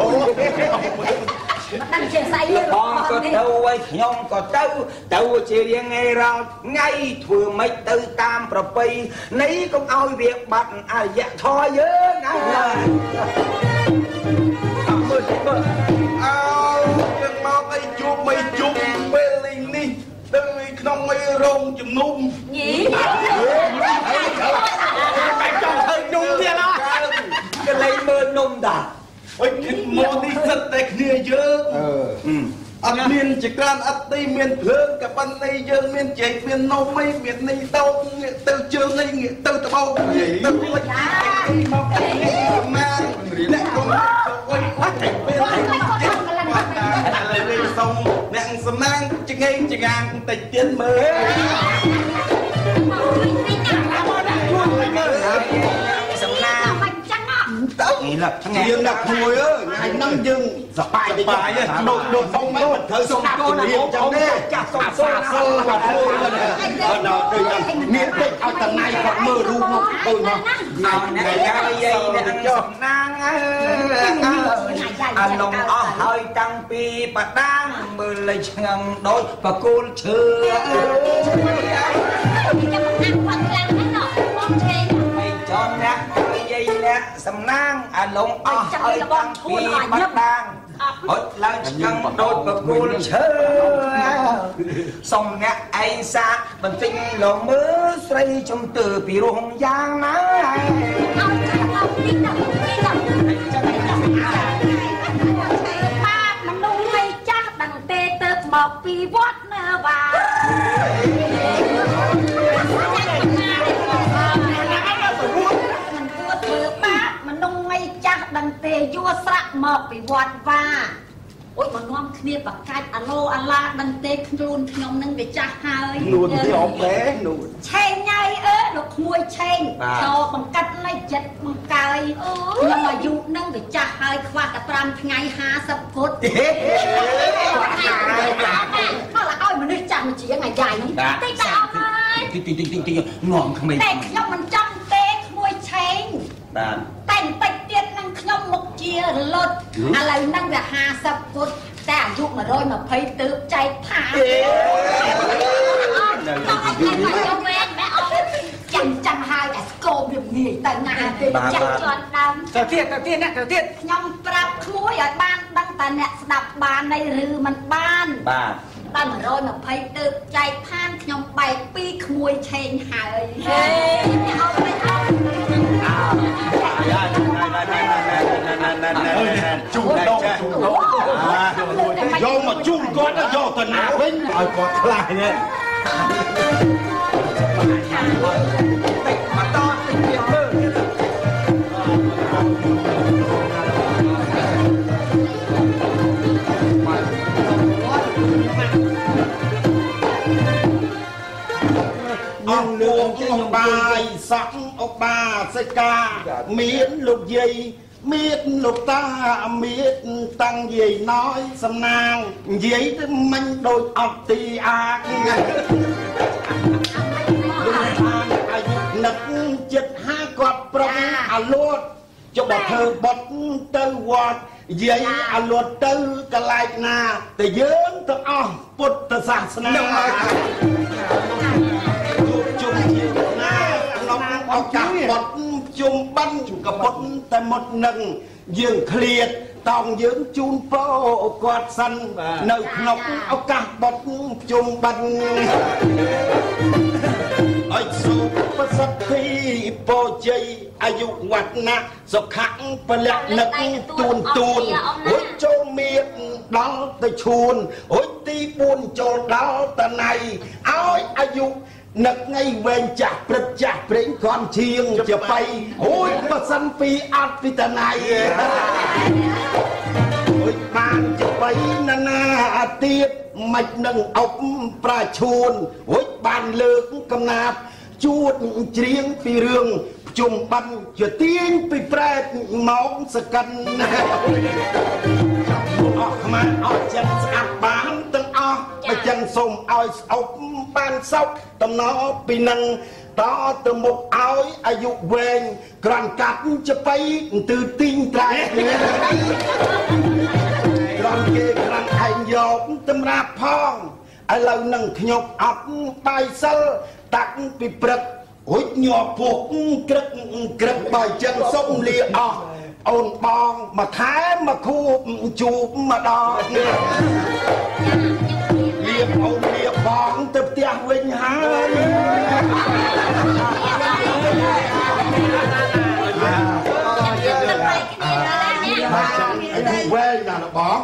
មិនដឹងជាស្អីទេបងក៏ទៅឲ្យខ្ញុំក៏ទៅទៅជារៀងថ្ងៃរាល់ថ្ងៃធ្វើម៉េចទៅតាមប្រពៃណីកុំឲ្យវាបាត់អរិយធម៌យើងណាអើមើលមើលអើយើងមកអីជួបមិនជួបពេលលេងនេះទៅក្នុងអីរោងជំនុំញីបែបចង់ឃើញនំទៀតហ៎ក៏លេងមើលនំតា អុយគិតមកនេះសិតតែគ្នាយើងអត់មានចក្រានអត់ទីមានភ្លើងក៏ប៉ុន្តែយើងមានចេកមាននំអីមាននេះដោកងាកទៅជើងអីងាកទៅត្បោកទៅលួចមកមកអ្នកកុំអុយអត់តែពេលឥឡូវសុំអ្នកសំណាងចងេងចងាងតិចទៀតមើលសំណាមិនចឹងអត់ ទៅនេះលឹកថ្ងៃយើងដាក់ក្មួយអើយថ្ងៃហ្នឹងយើងសប្បាយតិចដូចដូចសុំមិនត្រូវសុំកូនរៀបចឹងទេចាស់សុំសូនសិលគាត់ធ្វើហ្នឹងអត់ដល់ដូចមានពេកឲ្យតណៃគាត់មើលរូបមកដូចមកអត់អ្នកយាយយាយអ្នកសំណាងអើអានំអស់ហើយតាំងពីបដាងមើលលេចឆ្ងំដូចបកូលឈើអើយចាំមិនអាក់គាត់ សំណាងអាលងអស់ហើយតាំងពីបដាងហត់ឡើងឆ្ងំដូចបកូលឈើសុំអ្នកឯងសាកបន្តិចលងមើលស្រីជំទើពីរោះយ៉ាងណាអត់ចាំមកនេះដល់នេះដល់បាបមនុស្សឲ្យចាស់ដឹងទេទៅមកពីវត្តនៅបា ស់ដឹងទេយួរស្រាក់មកពីវត្តវាអូយមកនាំគ្នាបកាច់អាឡូអាឡាដឹងទេខ្លួនខ្ញុំនឹងវាចាស់ហើយនួនទីអបេនួនឆេងញ៉ៃអើលោកក្មួយឆេងចូលបង្កាត់នៃចិត្តបង្កើយខ្ញុំអាយុនឹងវាចាស់ហើយខ្វះតែ5ថ្ងៃ50ពុទ្ធមកละឲ្យមនុស្សចាស់មកជាងអាយ៉ៃតិចទៅអស់ហើយទីទីទីទីទីងំក្មេងតែខ្ញុំមិនចង់ទេក្មួយឆេងបាទតែបន្តិច មុខជារលត់ឥឡូវហ្នឹងវា50ពុតតែអាយុ120ទើបចែកផាដល់អត់ទេមកយកវែងម៉ែអត់ចាំចាំហើយតែស្គមវាងាយតែណាទេចាំជន់ដើមទៅទៀតទៅទៀតអ្នកទៅទៀតខ្ញុំប្រាប់ក្មួយឲ្យបានដឹងតែអ្នកស្ដាប់បាននៃឬមិនបានបាទតែ120ទើបចែកផានខ្ញុំបែកពីក្មួយឆេងហើយហេអត់ទេអត់ ជុំដងជុំដងយកមកជុំគាត់យកទៅ បាសិកាមានលោកយាយមានលោកតាមានតាំងយាយណយសំណាងនិយាយទៅមិញដូចអត់ទីអាកលោកបានអាយុនឹកចិត្តហាគាត់ប្រុងអាលួតចុះបើធ្វើបត់ទៅវត្តយាយអាលួតទៅកន្លែងណាតែយើងទាំងអស់ពុទ្ធសាសនា ឱកាសបត់ជុំបិណ្ឌកពុតតែមុតនឹងយើងឃ្លាតតោងយើងជូនពោគាត់សិននៅក្នុងឱកាសបត់ជុំបិណ្ឌអើយសុខសទ្ធិពោជ័យអាយុវឌ្ឍនៈសុខៈពលៈនឹកទួនទួនអូយចូលមៀតដល់ទៅឈួនអូយទី4ចូលដល់តណៃឲ្យអាយុ នឹកថ្ងៃវែងចាស់ព្រឹកចាស់ព្រេងគ្រាន់ឈៀងជាបៃអូយបើសិនពីអត់ពីតណៃអូយបានជាបៃណានាទៀតមិននឹងអុកប្រាឈួនអូយបានលើកកំណាប់ជួតច្រៀងពីរឿងជុំបានជាទាញពីប្រែតមកសកិនអស់ខ្មែរអស់ចិត្ត សូមឲ្យស្អប់បានសោកតំណពីនឹងតទៅមុខឲ្យអាយុវែងក្រាន់កាត់ចបៃទឺទីងត្រែក្រាន់គេក្រាន់ឯងយកតម្រាប់ផងឥឡូវនឹងខ្ញុំអត់បាយសិលតាក់ពីព្រឹករួចញាប់ពុកក្រឹកក្រឹកបើចឹងសុំលាអស់អូនបងមួយខែមួយខួបជួបម្ដង លៀបអូនលៀបបងទៅផ្ទះវិញហើយវែងណាស់ បង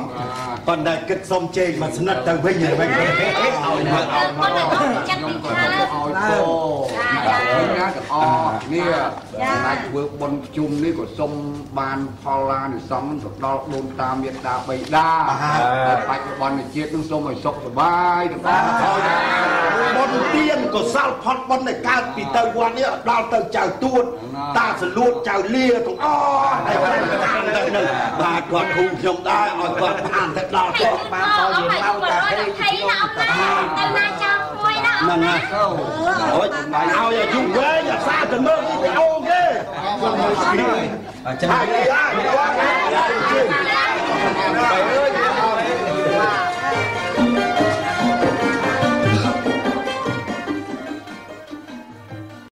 ប៉ុន្តែគិតសុំជេកមកស្និទ្ធទៅវិញហើយវិញឲ្យមកឲ្យមកចាំពីខាងឲ្យពោណាទាំងអស់នេះណាច់ធ្វើបុណ្យជុំនេះក៏សុំបានផលឡានិសង្ឃទៅដល់ដូនតាមេត្តាបៃតាបច្ចុប្បន្នជាតិនឹងសូមឲ្យសុខសប្បាយទាំងអស់បុណ្យទានកុសលផុតបុណ្យដែលកើតពីទៅវត្តនេះដល់ទៅចៅទួតតាសលួតចៅលាទាំងអស់ហើយបានតាមទៅនឹងបាទគាត់គ្រូខ្ញុំដែរឲ្យគាត់បានទៅដល់ទៅបានដល់យើងឡើងតាហេទៅណាចាំមួយណាហ្នឹងហើយអូយឲ្យអាយុវែងអាសាទៅមើលវីដេអូគេចាំហើយហើយគាត់ហើយអើយ